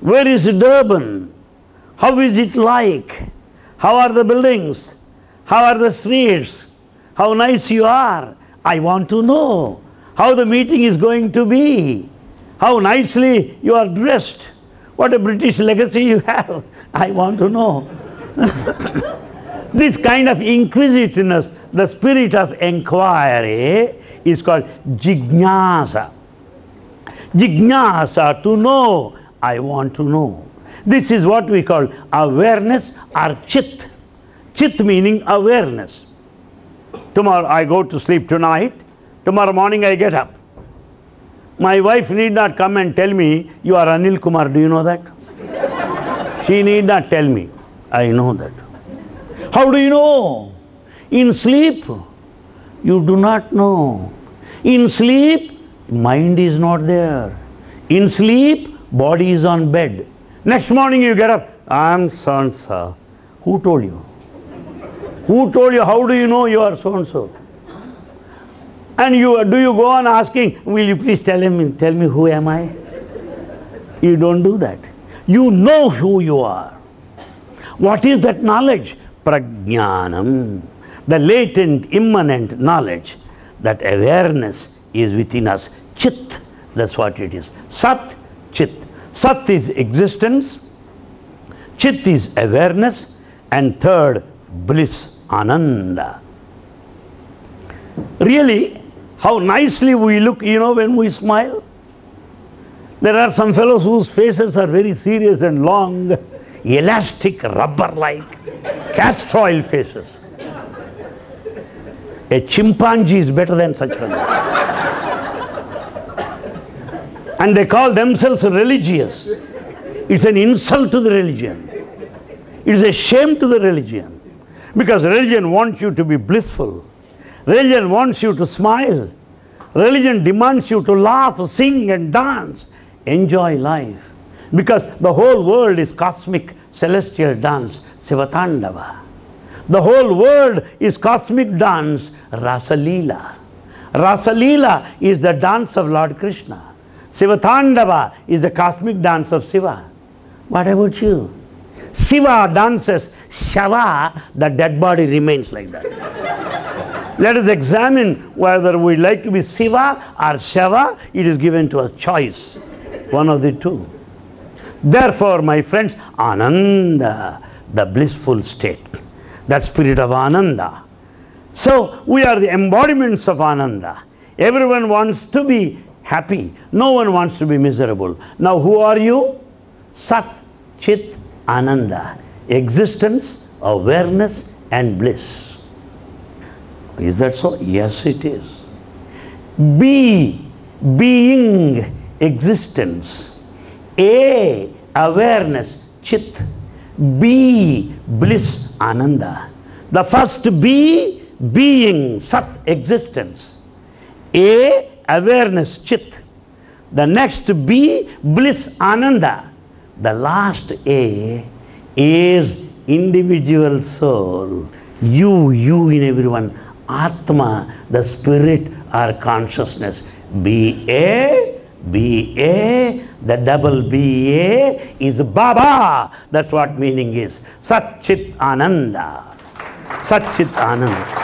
Speaker 5: Where is Durban? How is it like? How are the buildings? How are the streets? How nice you are? I want to know how the meeting is going to be. How nicely you are dressed. What a British legacy you have. I want to know. this kind of inquisitiveness, the spirit of inquiry, is called jignasa. Jignasa, to know. I want to know. This is what we call awareness or chit. Chit meaning awareness. Tomorrow I go to sleep tonight. Tomorrow morning I get up. My wife need not come and tell me, you are Anil Kumar, do you know that? she need not tell me. I know that. How do you know? In sleep, you do not know. In sleep, mind is not there. In sleep, body is on bed. Next morning you get up, I am so and so. Who told you? Who told you? How do you know you are so and so? And you do you go on asking, will you please tell him, tell me who am I? You don't do that. You know who you are. What is that knowledge? Prajnanam. The latent, immanent knowledge, that awareness is within us. Chit, that's what it is. Sat, Chit. Sat is existence, Chit is awareness, and third, bliss, Ananda. Really, how nicely we look, you know, when we smile. There are some fellows whose faces are very serious and long, elastic, rubber-like, castor oil faces. A chimpanzee is better than such fellows. and they call themselves religious. It's an insult to the religion. It is a shame to the religion. Because religion wants you to be blissful. Religion wants you to smile. Religion demands you to laugh, sing and dance. Enjoy life. Because the whole world is cosmic, celestial dance, Sivatandava. The whole world is cosmic dance, Rasalila. Rasalila is the dance of Lord Krishna. Sivatandava is the cosmic dance of Shiva. What about you? Shiva dances, Shava, the dead body remains like that. Let us examine whether we like to be Shiva or Shava. It is given to us choice, one of the two. Therefore, my friends, Ananda, the blissful state, that spirit of Ananda. So, we are the embodiments of Ananda. Everyone wants to be happy. No one wants to be miserable. Now, who are you? Sat, Chit, Ananda. Existence, awareness and bliss. Is that so? Yes, it is. Be, being, existence. A, awareness, Chit. B, bliss, Ananda. The first B, being, Sat, existence. A, awareness, Chit. The next B, bliss, Ananda. The last A is individual soul. You, you in everyone. Atma, the spirit or consciousness. B-A, BA, the double BA is Baba. That's what meaning is. Satchit Ananda. Satchit Ananda.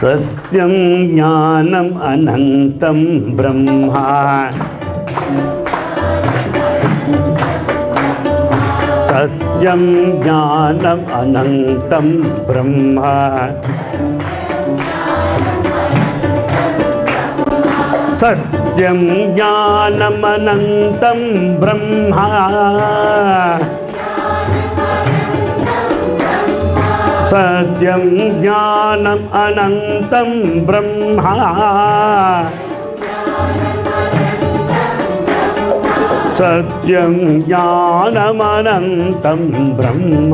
Speaker 5: Satyam Jnanam Anantam Brahma. Satyam Jnanam Anantam Brahma. सत्यं ज्ञानमनन्तं ब्रह्म। सत्यं ज्ञानम् अनन्तं ब्रह्म। सत्यं ज्ञानमनन्तं ब्रह्म।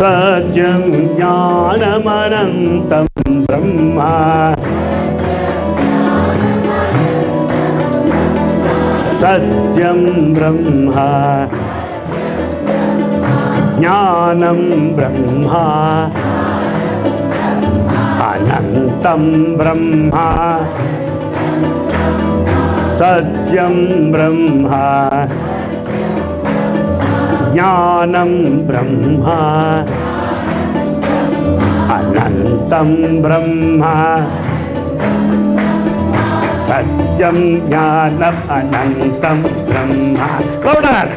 Speaker 5: सत्यं ज्ञानमनन्तं ब्रह्म। सत्यं ब्रह्म। ज्ञानं ब्रह्म। अनन्तं ब्रह्म। सत्यं ब्रह्म ज्ञानं ब्रह्म अनन्तं ब्रह्म सत्यं ज्ञानम् अनन्तं ब्रह्म louder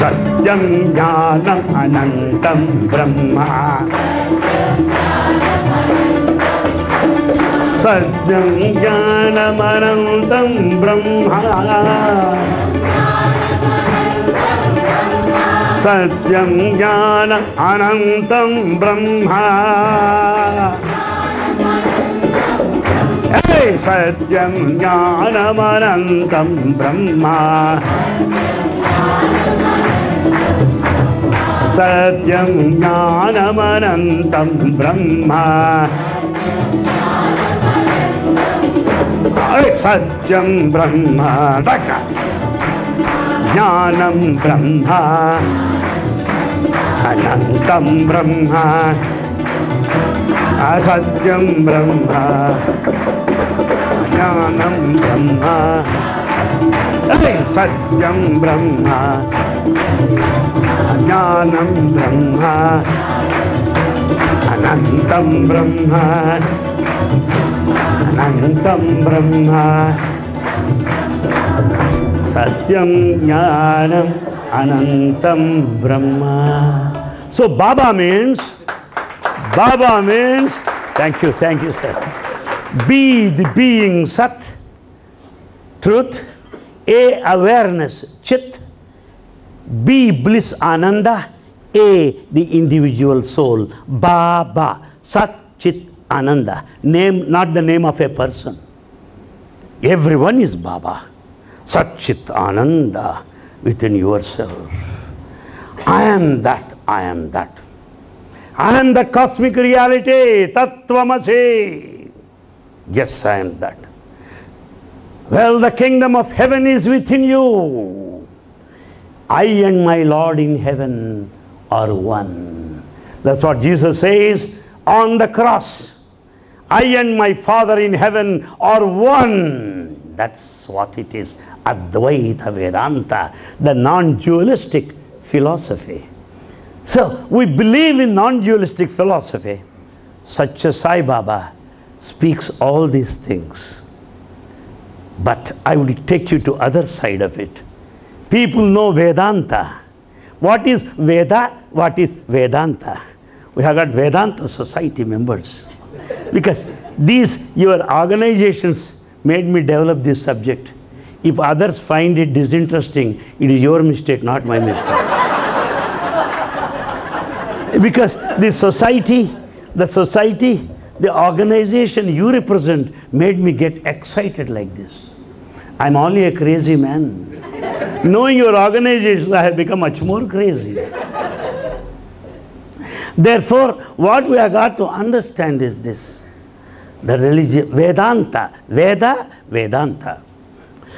Speaker 5: सत्यं ज्ञानम् अनन्तं ब्रह्म सत्यं ज्ञानमनन्तं ब्रह्म सत्यं ज्ञान अनन्तं ब्रह्म हे सत्यं ज्ञानमनन्तं ब्रह्म सत्यं ज्ञानमनन्तं ब्रह्म सत्यं ब्रह्म ज्ञानं ब्रह्म अनन्तं ब्रह्म असत्यं ब्रह्म ज्ञानं ब्रह्म सत्यं ब्रह्म ज्ञानं ब्रह्म अनन्तं ब्रह्म अनन्तं ब्रह्म सत्यं ज्ञानम् Anantam Brahma. So Baba means, Baba means, thank you, thank you, sir. Be the being Sat, truth, A awareness, Chit, B bliss Ananda, A the individual soul, Baba, Sat, Chit, Ananda. Name, not the name of a person. Everyone is Baba. Sat Chit Ananda within yourself. I am that, I am that. I am the cosmic reality, Tattvamasi. Yes, I am that. Well, the kingdom of heaven is within you. I and my Lord in heaven are one. That's what Jesus says on the cross. I and my Father in heaven are one. That's what it is. Advaita Vedanta, the non-dualistic philosophy. So we believe in non-dualistic philosophy. Such as Sai Baba speaks all these things. But I will take you to other side of it. People know Vedanta. What is Veda? What is Vedanta? We have got Vedanta society members. Because these, your organizations made me develop this subject. If others find it disinteresting, it is your mistake, not my mistake. because the society, the society, the organization you represent made me get excited like this. I'm only a crazy man. Knowing your organization, I have become much more crazy. Therefore, what we have got to understand is this. The religion, Vedanta, Veda, Vedanta.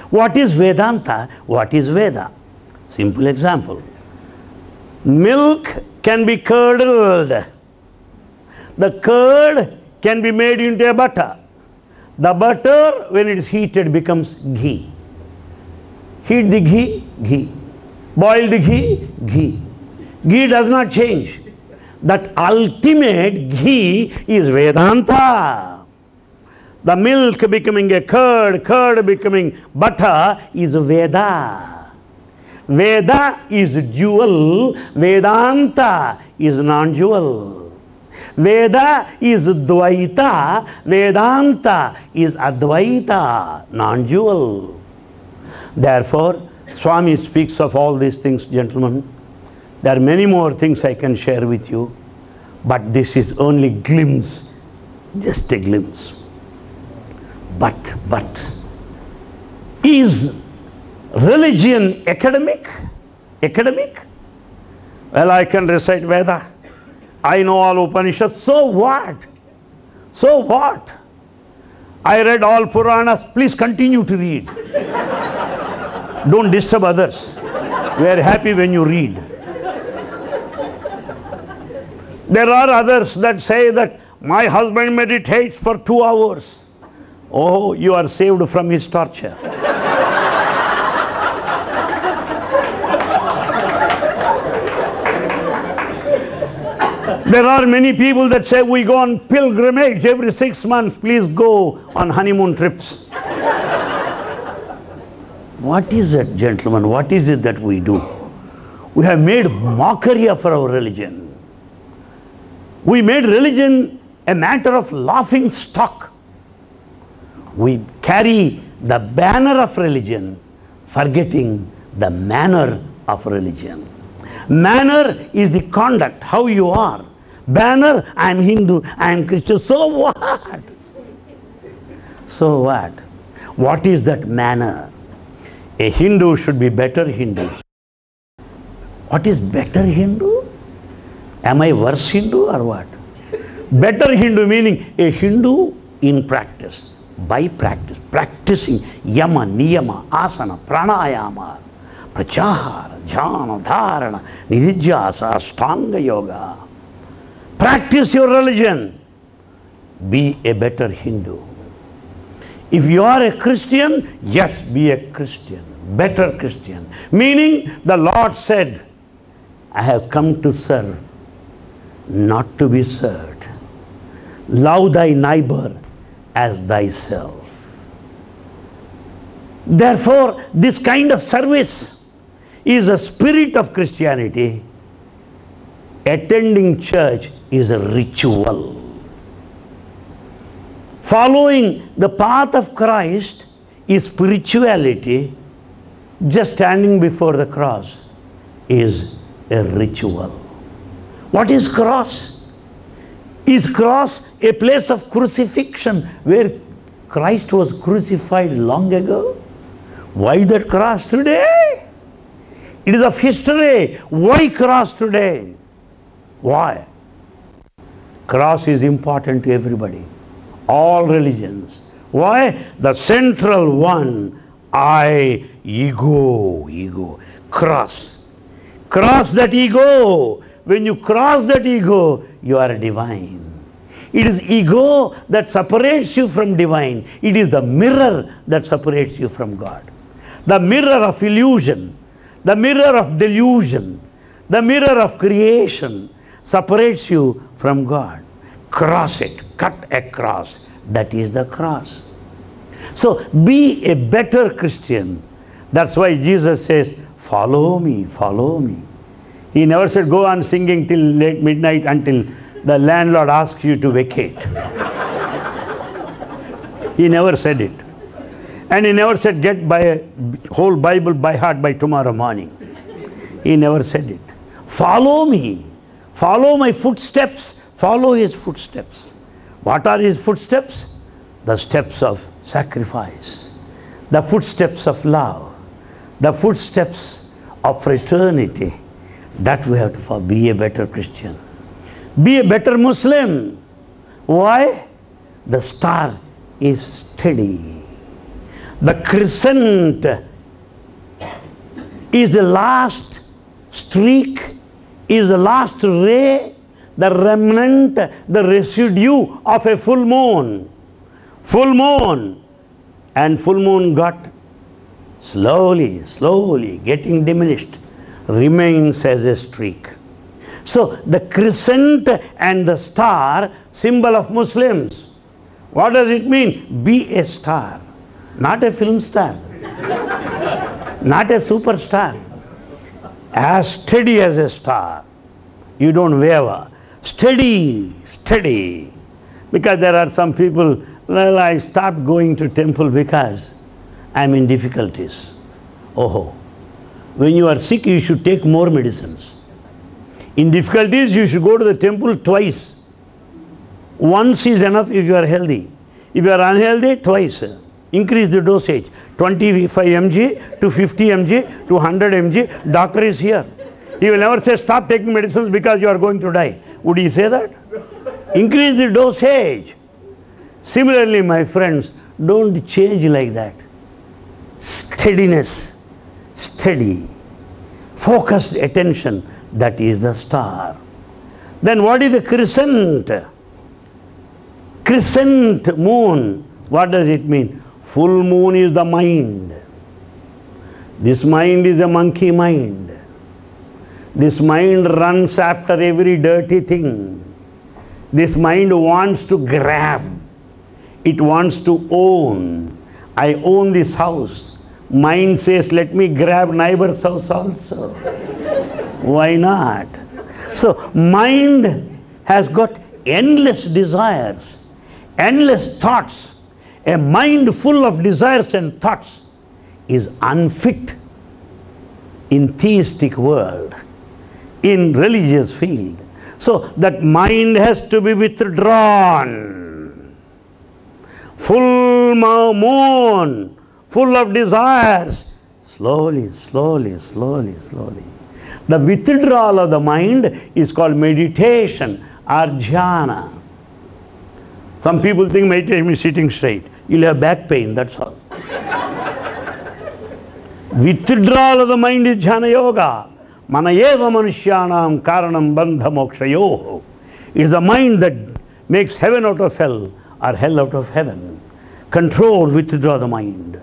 Speaker 5: What is Vedanta? What is Veda? Simple example. Milk can be curdled. The curd can be made into a butter. The butter, when it is heated, becomes ghee. Heat the ghee, ghee. Boil the ghee, ghee. Ghee does not change. That ultimate ghee is Vedanta. The milk becoming a curd, curd becoming butter is Veda. Veda is dual, Vedanta is non-dual. Veda is Dvaita, Vedanta is Advaita, non-dual. Therefore, Swami speaks of all these things, gentlemen. There are many more things I can share with you, but this is only glimpse, just a glimpse. But, but, is religion academic? Academic? Well, I can recite Veda. I know all Upanishads. So what? So what? I read all Puranas. Please continue to read. Don't disturb others. We are happy when you read. There are others that say that my husband meditates for two hours. Oh, you are saved from his torture. There are many people that say we go on pilgrimage every six months. Please go on honeymoon trips. what is it, gentlemen? What is it that we do? We have made mockery of our religion. We made religion a matter of laughing stock. We carry the banner of religion, forgetting the manner of religion. Manner is the conduct, how you are. Banner, I am Hindu, I am Christian. So what? So what? What is that manner? A Hindu should be better Hindu. What is better Hindu? Am I worse Hindu or what? Better Hindu meaning a Hindu in practice, by practice, practicing yama, niyama, asana, pranayama, pratyahara, jhana, dharana, nididhyasa, ashtanga yoga. Practice your religion. Be a better Hindu. If you are a Christian, yes, be a Christian, better Christian. Meaning the Lord said, I have come to serve, not to be served. Love thy neighbor as thyself. Therefore, this kind of service is a spirit of Christianity. Attending church is a ritual. Following the path of Christ is spirituality. Just standing before the cross is a ritual. What is cross? Is cross a place of crucifixion where Christ was crucified long ago? Why that cross today? It is of history. Why cross today? Why? Cross is important to everybody. All religions, Why? The central one, I, ego, ego. Cross. Cross that ego. When you cross that ego, you are divine. It is ego that separates you from divine. It is the mirror that separates you from God. The mirror of illusion, the mirror of delusion, the mirror of creation separates you from God. Cross it, cut across. That is the cross. So be a better Christian. That's why Jesus says, Follow me, follow me. He never said, Go on singing till late midnight until the landlord asks you to vacate. he never said it. And he never said, Get by a whole Bible by heart by tomorrow morning. He never said it. Follow me. Follow my footsteps. Follow his footsteps. What are his footsteps? The steps of sacrifice, the footsteps of love, the footsteps of fraternity. That we have to follow. Be a better Christian. Be a better Muslim. Why? The star is steady. The crescent is the last streak, is the last ray, the remnant, the residue of a full moon. Full moon. And full moon got slowly, slowly getting diminished, remains as a streak. So the crescent and the star, symbol of Muslims. What does it mean? Be a star, not a film star, not a superstar. As steady as a star. You don't waver. Steady, steady. Because there are some people, well, I stopped going to temple because I'm in difficulties. Oh, when you are sick, you should take more medicines. In difficulties, you should go to the temple twice. Once is enough if you are healthy. If you are unhealthy, twice. Increase the dosage. 25 mg to 50 mg to 100 mg. Doctor is here. He will never say stop taking medicines because you are going to die. Would he say that? Increase the dosage. Similarly, my friends, don't change like that. Steadiness, steady, focused attention, that is the star. Then what is the crescent? Crescent moon, what does it mean? Full moon is the mind. This mind is a monkey mind. This mind runs after every dirty thing. This mind wants to grab. It wants to own. I own this house. Mind says, let me grab neighbor's house also. Why not? So mind has got endless desires, endless thoughts. A mind full of desires and thoughts is unfit in theistic world, in religious field. So that mind has to be withdrawn. Full moon, full of desires. Slowly, slowly, slowly, slowly. The withdrawal of the mind is called meditation or jhana. Some people think meditation is sitting straight. You'll have back pain, that's all. Withdrawal of the mind is jhana yoga. Mana eva manushyanam karanam bandha mokshayoho. It is the mind that makes heaven out of hell or hell out of heaven. Control, withdraw the mind.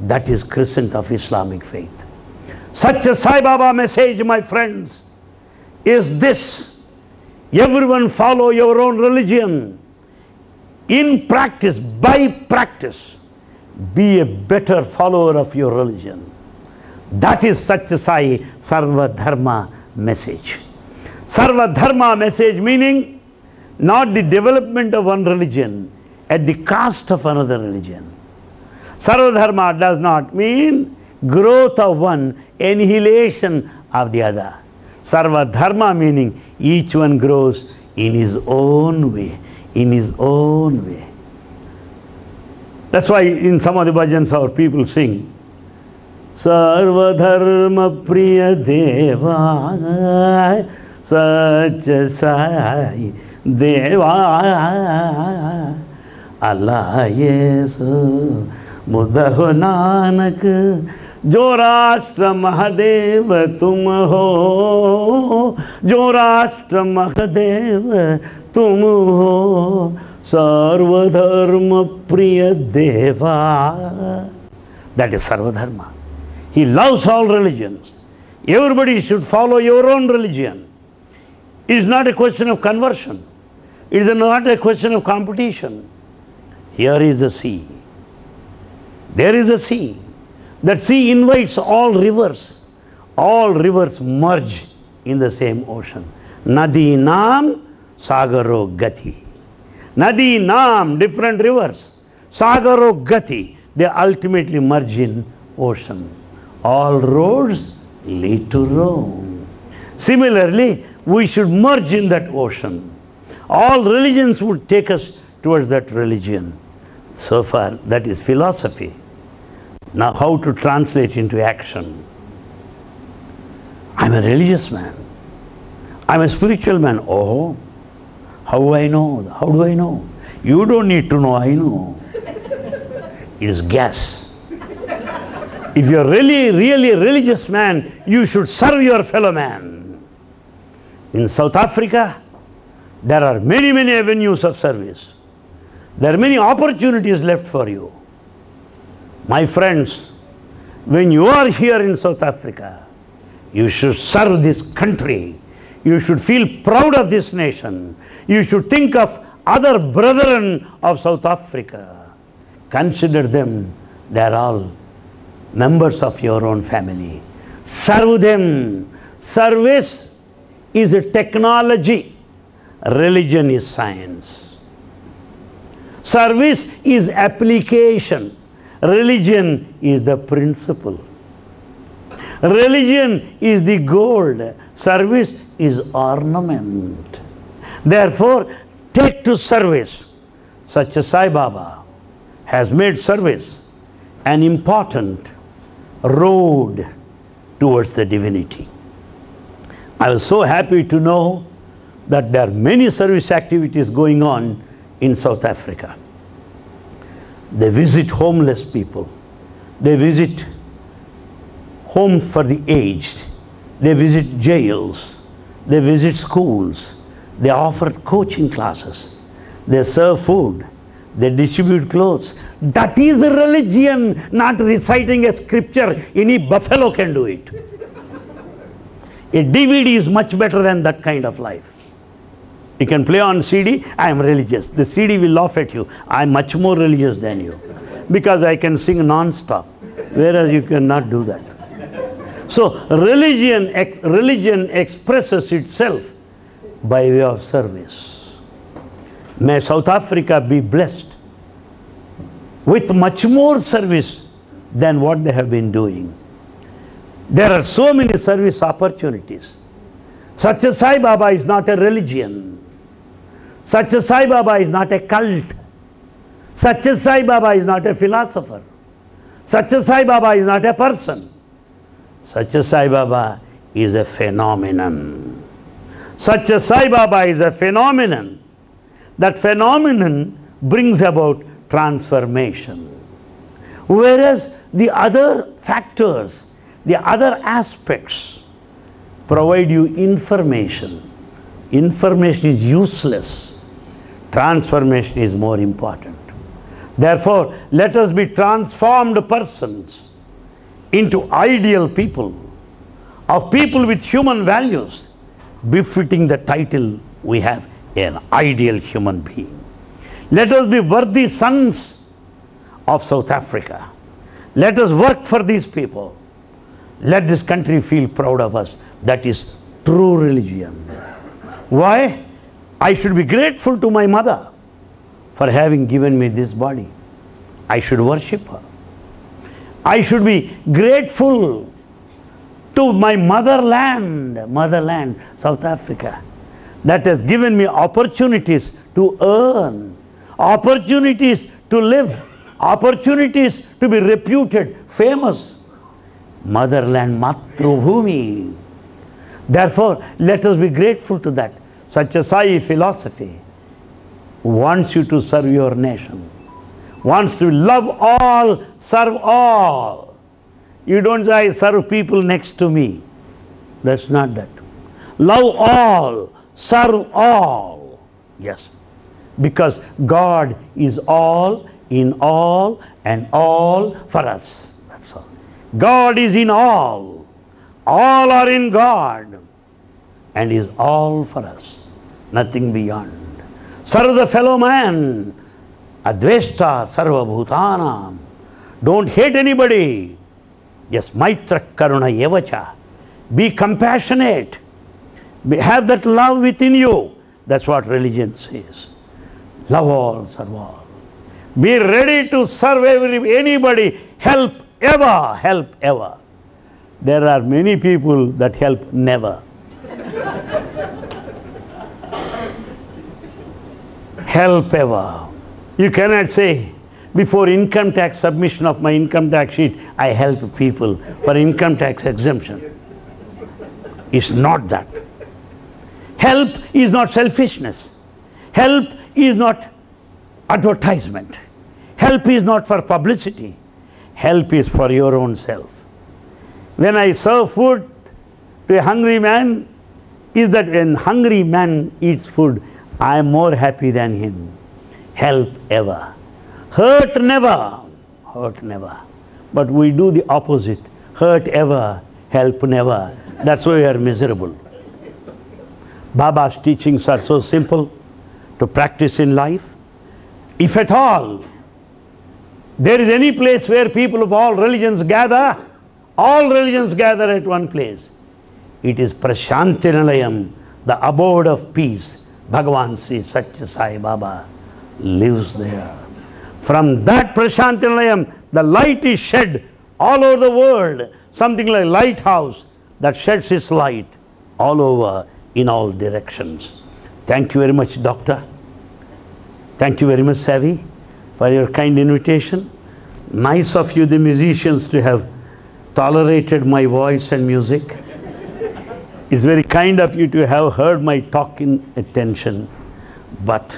Speaker 5: That is crescent of Islamic faith. Such a Sai Baba message, my friends, is this. Everyone follow your own religion. In practice, by practice, be a better follower of your religion. That is Sathya Sai Sarva Dharma message. Sarva Dharma message meaning not the development of one religion at the cost of another religion. Sarvadharma does not mean growth of one, annihilation of the other. Sarvadharma meaning each one grows in his own way, in his own way. That's why in some of the bhajans our people sing, Sarvadharma Priya Sai Deva Allah Yesu Buddha Nanak जो राष्ट्र महादेव तुम हो जो राष्ट्र महादेव तुम हो सर्वधर्म प्रिय देवा that is sarvadharma he loves all religions everybody should follow your own religion it is not a question of conversion it is not a question of competition here is the sea there is a sea. That sea invites all rivers. All rivers merge in the same ocean. Nadi nam sagaro gati. Nadi nam different rivers. Sagaro gati they ultimately merge in ocean. All roads lead to rome. Similarly we should merge in that ocean. All religions would take us towards that religion. So far that is philosophy now how to translate into action? I'm a religious man. I'm a spiritual man. Oh how i know? How do i know? You don't need to know i know. It is gas. If you're really really religious man you should serve your fellow man. In south africa there are many many avenues of service. There are many opportunities left for you my friends when you are here in south africa you should serve this country. You should feel proud of this nation. You should think of other brethren of south africa. Consider them. They are all members of your own family. Serve them. Service is a technology. Religion is science. Service is application religion is the principle. Religion is the gold. Service is ornament. Therefore take to service. Such as sai baba has made service an important road towards the divinity. I was so happy to know that there are many service activities going on in South Africa. They visit homeless people. They visit home for the aged. They visit jails. They visit schools. They offer coaching classes. They serve food. They distribute clothes. That is a religion, not reciting a scripture. Any buffalo can do it. A DVD is much better than that kind of life. You can play on CD, I am religious. The CD will laugh at you. I am much more religious than you. Because I can sing non-stop. Whereas you cannot do that. So religion, ex- religion expresses itself by way of service. May South Africa be blessed with much more service than what they have been doing. There are so many service opportunities. Sathya Sai Baba is not a religion. Sathya Sai Baba is not a cult. Sathya Sai Baba is not a philosopher. Sathya Sai Baba is not a person. Sathya Sai Baba is a phenomenon. Sathya Sai Baba is a phenomenon. That phenomenon brings about transformation. Whereas the other factors, the other aspects provide you information. Information is useless. Transformation is more important. Therefore, let us be transformed persons into ideal people, of people with human values, befitting the title we have, an ideal human being. Let us be worthy sons of South Africa. Let us work for these people. Let this country feel proud of us. That is true religion. Why? I should be grateful to my mother for having given me this body. I should worship her. I should be grateful to my motherland, motherland, South Africa, that has given me opportunities to earn, opportunities to live, opportunities to be reputed, famous. Motherland, Matrubhumi. Therefore, let us be grateful to that. Such a Sai philosophy wants you to serve your nation, wants to love all, serve all. You don't say, I serve people next to me. That's not that. Love all, serve all. Yes. Because God is all, in all, and all for us. That's all. God is in all. All are in God. And is all for us. Nothing beyond. Serve the fellow man. Advesta sarva bhutanam. Don't hate anybody. Yes, maitra karuna yevacha. Be compassionate. Be, have that love within you. That's what religion says. Love all, serve all. Be ready to serve every, anybody. Help ever, help ever. There are many people that help never. help ever. You cannot say, before income tax submission of my income tax sheet, I help people for income tax exemption. It's not that. Help is not selfishness. Help is not advertisement. Help is not for publicity. Help is for your own self. When I serve food to a hungry man, is that when hungry man eats food, I am more happy than him. Help ever. Hurt never. Hurt never. But we do the opposite. Hurt ever, help never. That's why we are miserable. Baba's teachings are so simple to practice in life. If at all there is any place where people of all religions gather, all religions gather at one place. It is Prasanthi Nilayam, the abode of peace. Bhagavan Sri Sathya Sai Baba lives there. From that Prasanthi Nilayam, the light is shed all over the world, something like lighthouse that sheds its light all over in all directions. Thank you very much, Doctor. Thank you very much, Savi, for your kind invitation. Nice of you, the musicians, to have tolerated my voice and music. It's very kind of you to have heard my talk in attention. But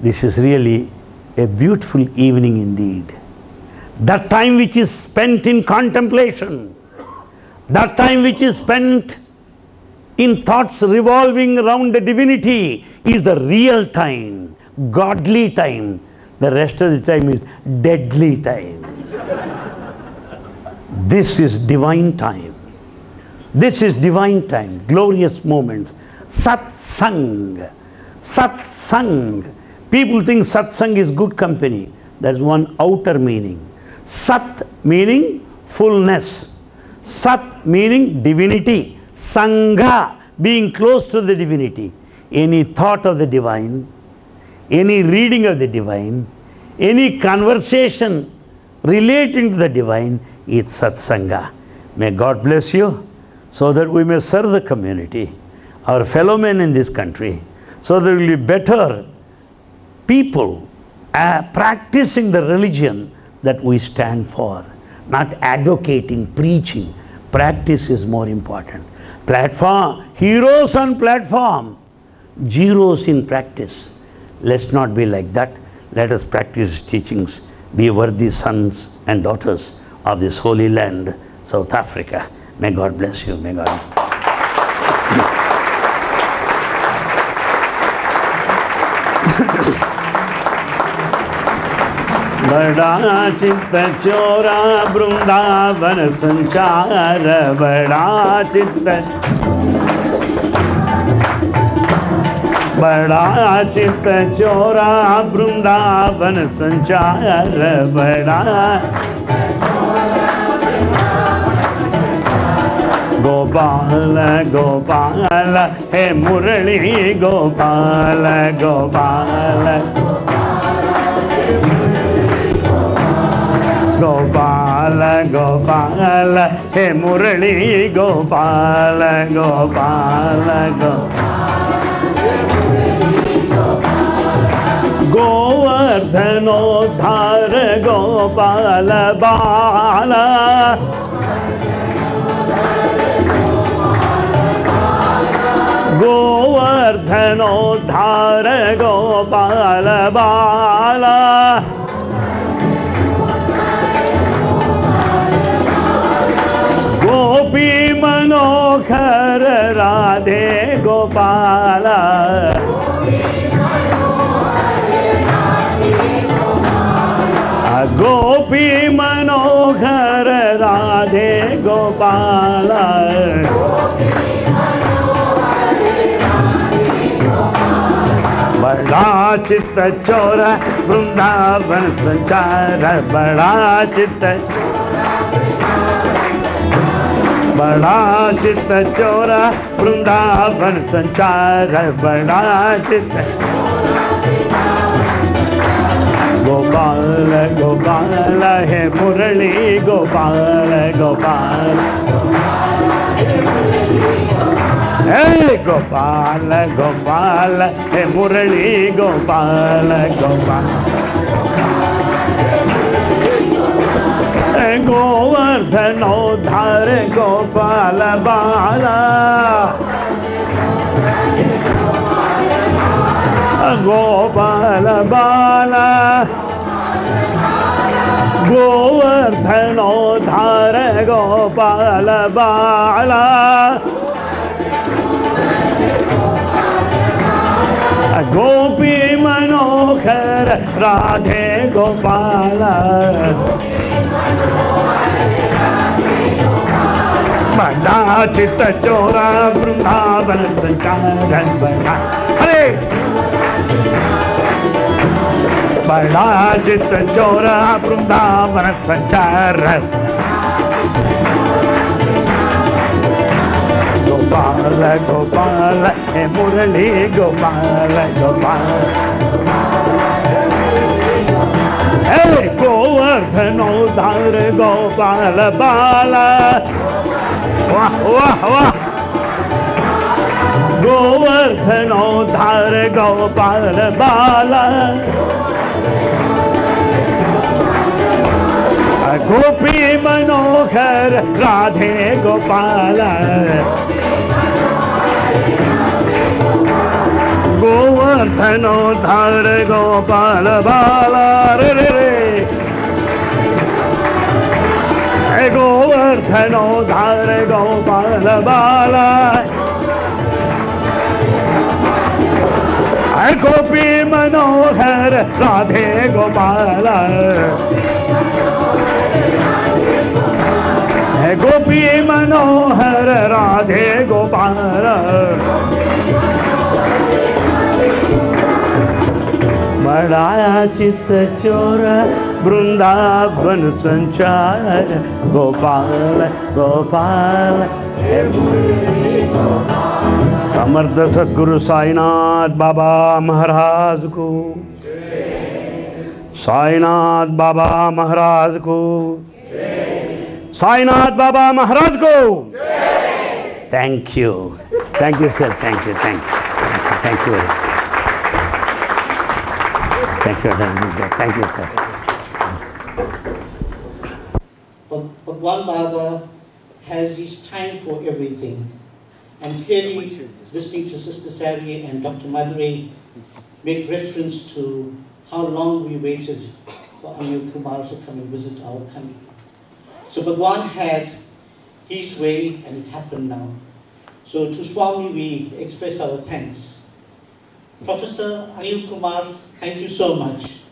Speaker 5: this is really a beautiful evening indeed. That time which is spent in contemplation, that time which is spent in thoughts revolving around the divinity is the real time, godly time. The rest of the time is deadly time. this is divine time. This is divine time, glorious moments. Satsang. Satsang. People think satsang is good company. That's one outer meaning. Sat meaning fullness. Sat meaning divinity. Sangha being close to the divinity. Any thought of the divine, any reading of the divine, any conversation relating to the divine is satsanga. May God bless you so that we may serve the community, our fellow men in this country, so that we will be better people uh, practicing the religion that we stand for, not advocating, preaching. Practice is more important. Platform, heroes on platform, zeros in practice. Let's not be like that. Let us practice teachings, be worthy sons and daughters of this holy land, South Africa. May God bless you. May God. बड़ा चित्त चोरा वृंदावन संचार बड़ा चित्त बड़ा चित्त चोरा वृंदावन संचार बड़ा गोपाल गोपाल, हे मुरली गोपाल गोपाल। गोपाल गोपाल, हे मुरली गोपाल गोपाल गोवर्धनोद्धार, गोपाल, बाला। गोवर्धनोद्धार गोपाल Bala. गोपी मनोखर राधे गोपाल गोपी मनोहर राधे गोपाल बड़ा चित्त चोर वृंदावन संचार बड़ा चित्त बड़ा चित्त चोरा वृंदावन संचार बड़ा चित्त गोपाल गोपाल है मुरली गोपाल गोपाल ಗೋಪಾಲ ಗೋಪಾಲ ಹೇ ಮುರಳಿ ಗೋಪಾಲ ಗೋಪಾಲ ಗೋವರ್ಧನೋದ್ಧಾರ ಗೋಪಾಲ ಬಾಲ ಗೋಪಾಲ ಬಾಲ ಗೋವರ್ಧನೋದ್ಧಾರ ಗೋಪಾಲ ಬಾಲ गोपी मनोहर, राधे गोपाल। बड़ा चित्त चोरा वृंदावन संचार बड़ा अरे! बड़ा चित्त चोरा वृंदावन संचार गोपाल गोपाल, हे मुरली गोपाल गोपाल। हे गोवर्धनोद्धार गोपाल, बाला। वाह वाह वाह। गोवर्धनोद्धार गोपाल, बाला। गोपी मनोहर, राधे गोपाल। गोवर्धनोद्धार गोपाल बाला रे रे रे। हे गोवर्धनोद्धार गोपाल बाला। गोपी मनोहर राधे गोपाल। गोपी मनोहर, राधे गोपाल। बड़ा चित चोर, वृंदावन संचार। गोपाल गोपाल। समर्थ सदगुरु साईनाथ बाबा महाराज को। साईनाथ बाबा महाराज को। साईनाथ बाबा महाराज को thank you thank you sir thank you thank you thank you thank you thank you sir
Speaker 3: But Bhagwan Baba has his time for everything. And clearly, listening to Sister Sari and Dr. Madhuri make reference to how long we waited for Anil Kumar to come and visit our country. So Bhagwan had his way and it's happened now. So to Swami we express our thanks. Professor Anil Kumar, thank you so much.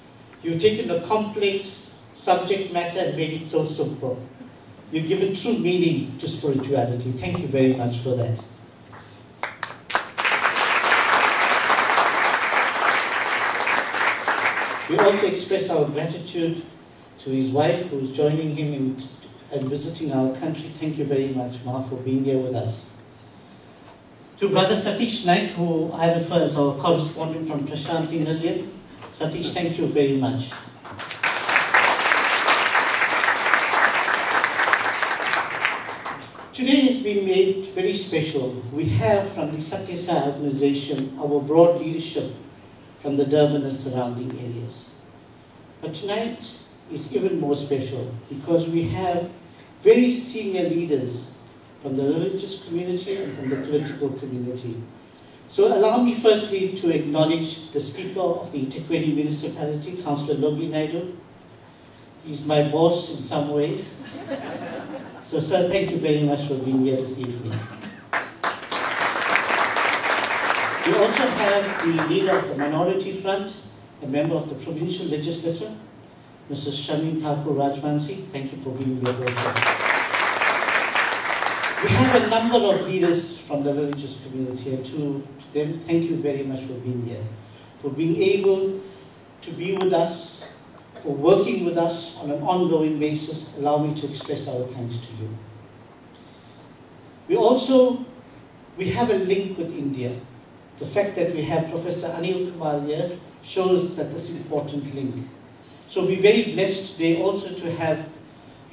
Speaker 3: You've taken a complex subject matter and made it so simple. You've given true meaning to spirituality. Thank you very much for that. We also express our gratitude to his wife who is joining him in, and visiting our country. Thank you very much, Ma, for being here with us. To Brother Satish Naik, who I refer as our correspondent from Prasanthi Nilayam. Satish, thank you very much. Today has been made very special. We have from the Sathya Sai organization our broad leadership from the Durban and surrounding areas. But tonight is even more special because we have very senior leaders from the religious community and from the political community. So allow me firstly to acknowledge the Speaker of the eThekwini Municipality, Councillor Logie Naidu. He's my boss in some ways. So sir, thank you very much for being here this evening. We also have the leader of the Minority Front, a member of the Provincial Legislature, Mrs. Shameen Thakur Rajbansi. Thank you for being here. We have a number of leaders from the religious community and to, to them, thank you very much for being here, for being able to be with us, for working with us on an ongoing basis. Allow me to express our thanks to you. We also, we have a link with India. The fact that we have Professor Anil Kumar here shows that this important link. So we're very blessed today also to have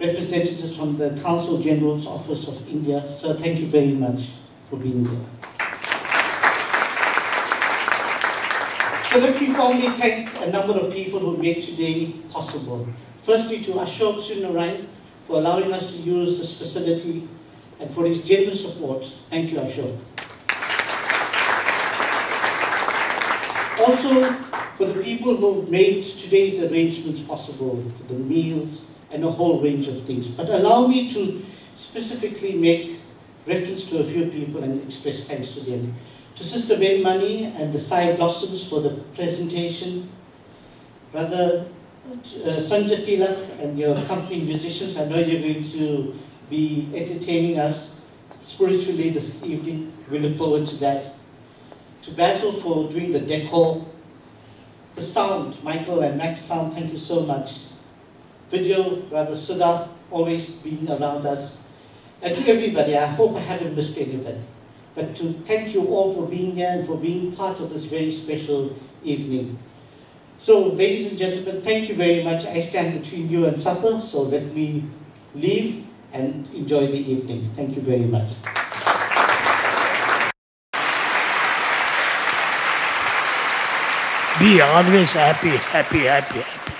Speaker 3: representatives from the Consul General's Office of India. Sir, thank you very much for being here. So let me formally thank a number of people who made today possible. Firstly to Ashok Sunarayan for allowing us to use this facility and for his generous support. Thank you, Ashok. Also, for the people who've made today's arrangements possible, for the meals and a whole range of things. But allow me to specifically make reference to a few people and express thanks to them. To Sister Ben Money and the Sai Blossoms for the presentation. Brother uh, Sanjay Tilak and your company musicians, I know you're going to be entertaining us spiritually this evening. We look forward to that. To Basil for doing the decor. The sound, Michael and Max Sound, thank you so much. Video, Brother Sudha, always being around us. And to everybody, I hope I haven't missed anybody. But to thank you all for being here and for being part of this very special evening. So, ladies and gentlemen, thank you very much. I stand between you and supper, so let me leave and enjoy the evening. Thank you very much.
Speaker 1: Be always happy, happy, happy, happy.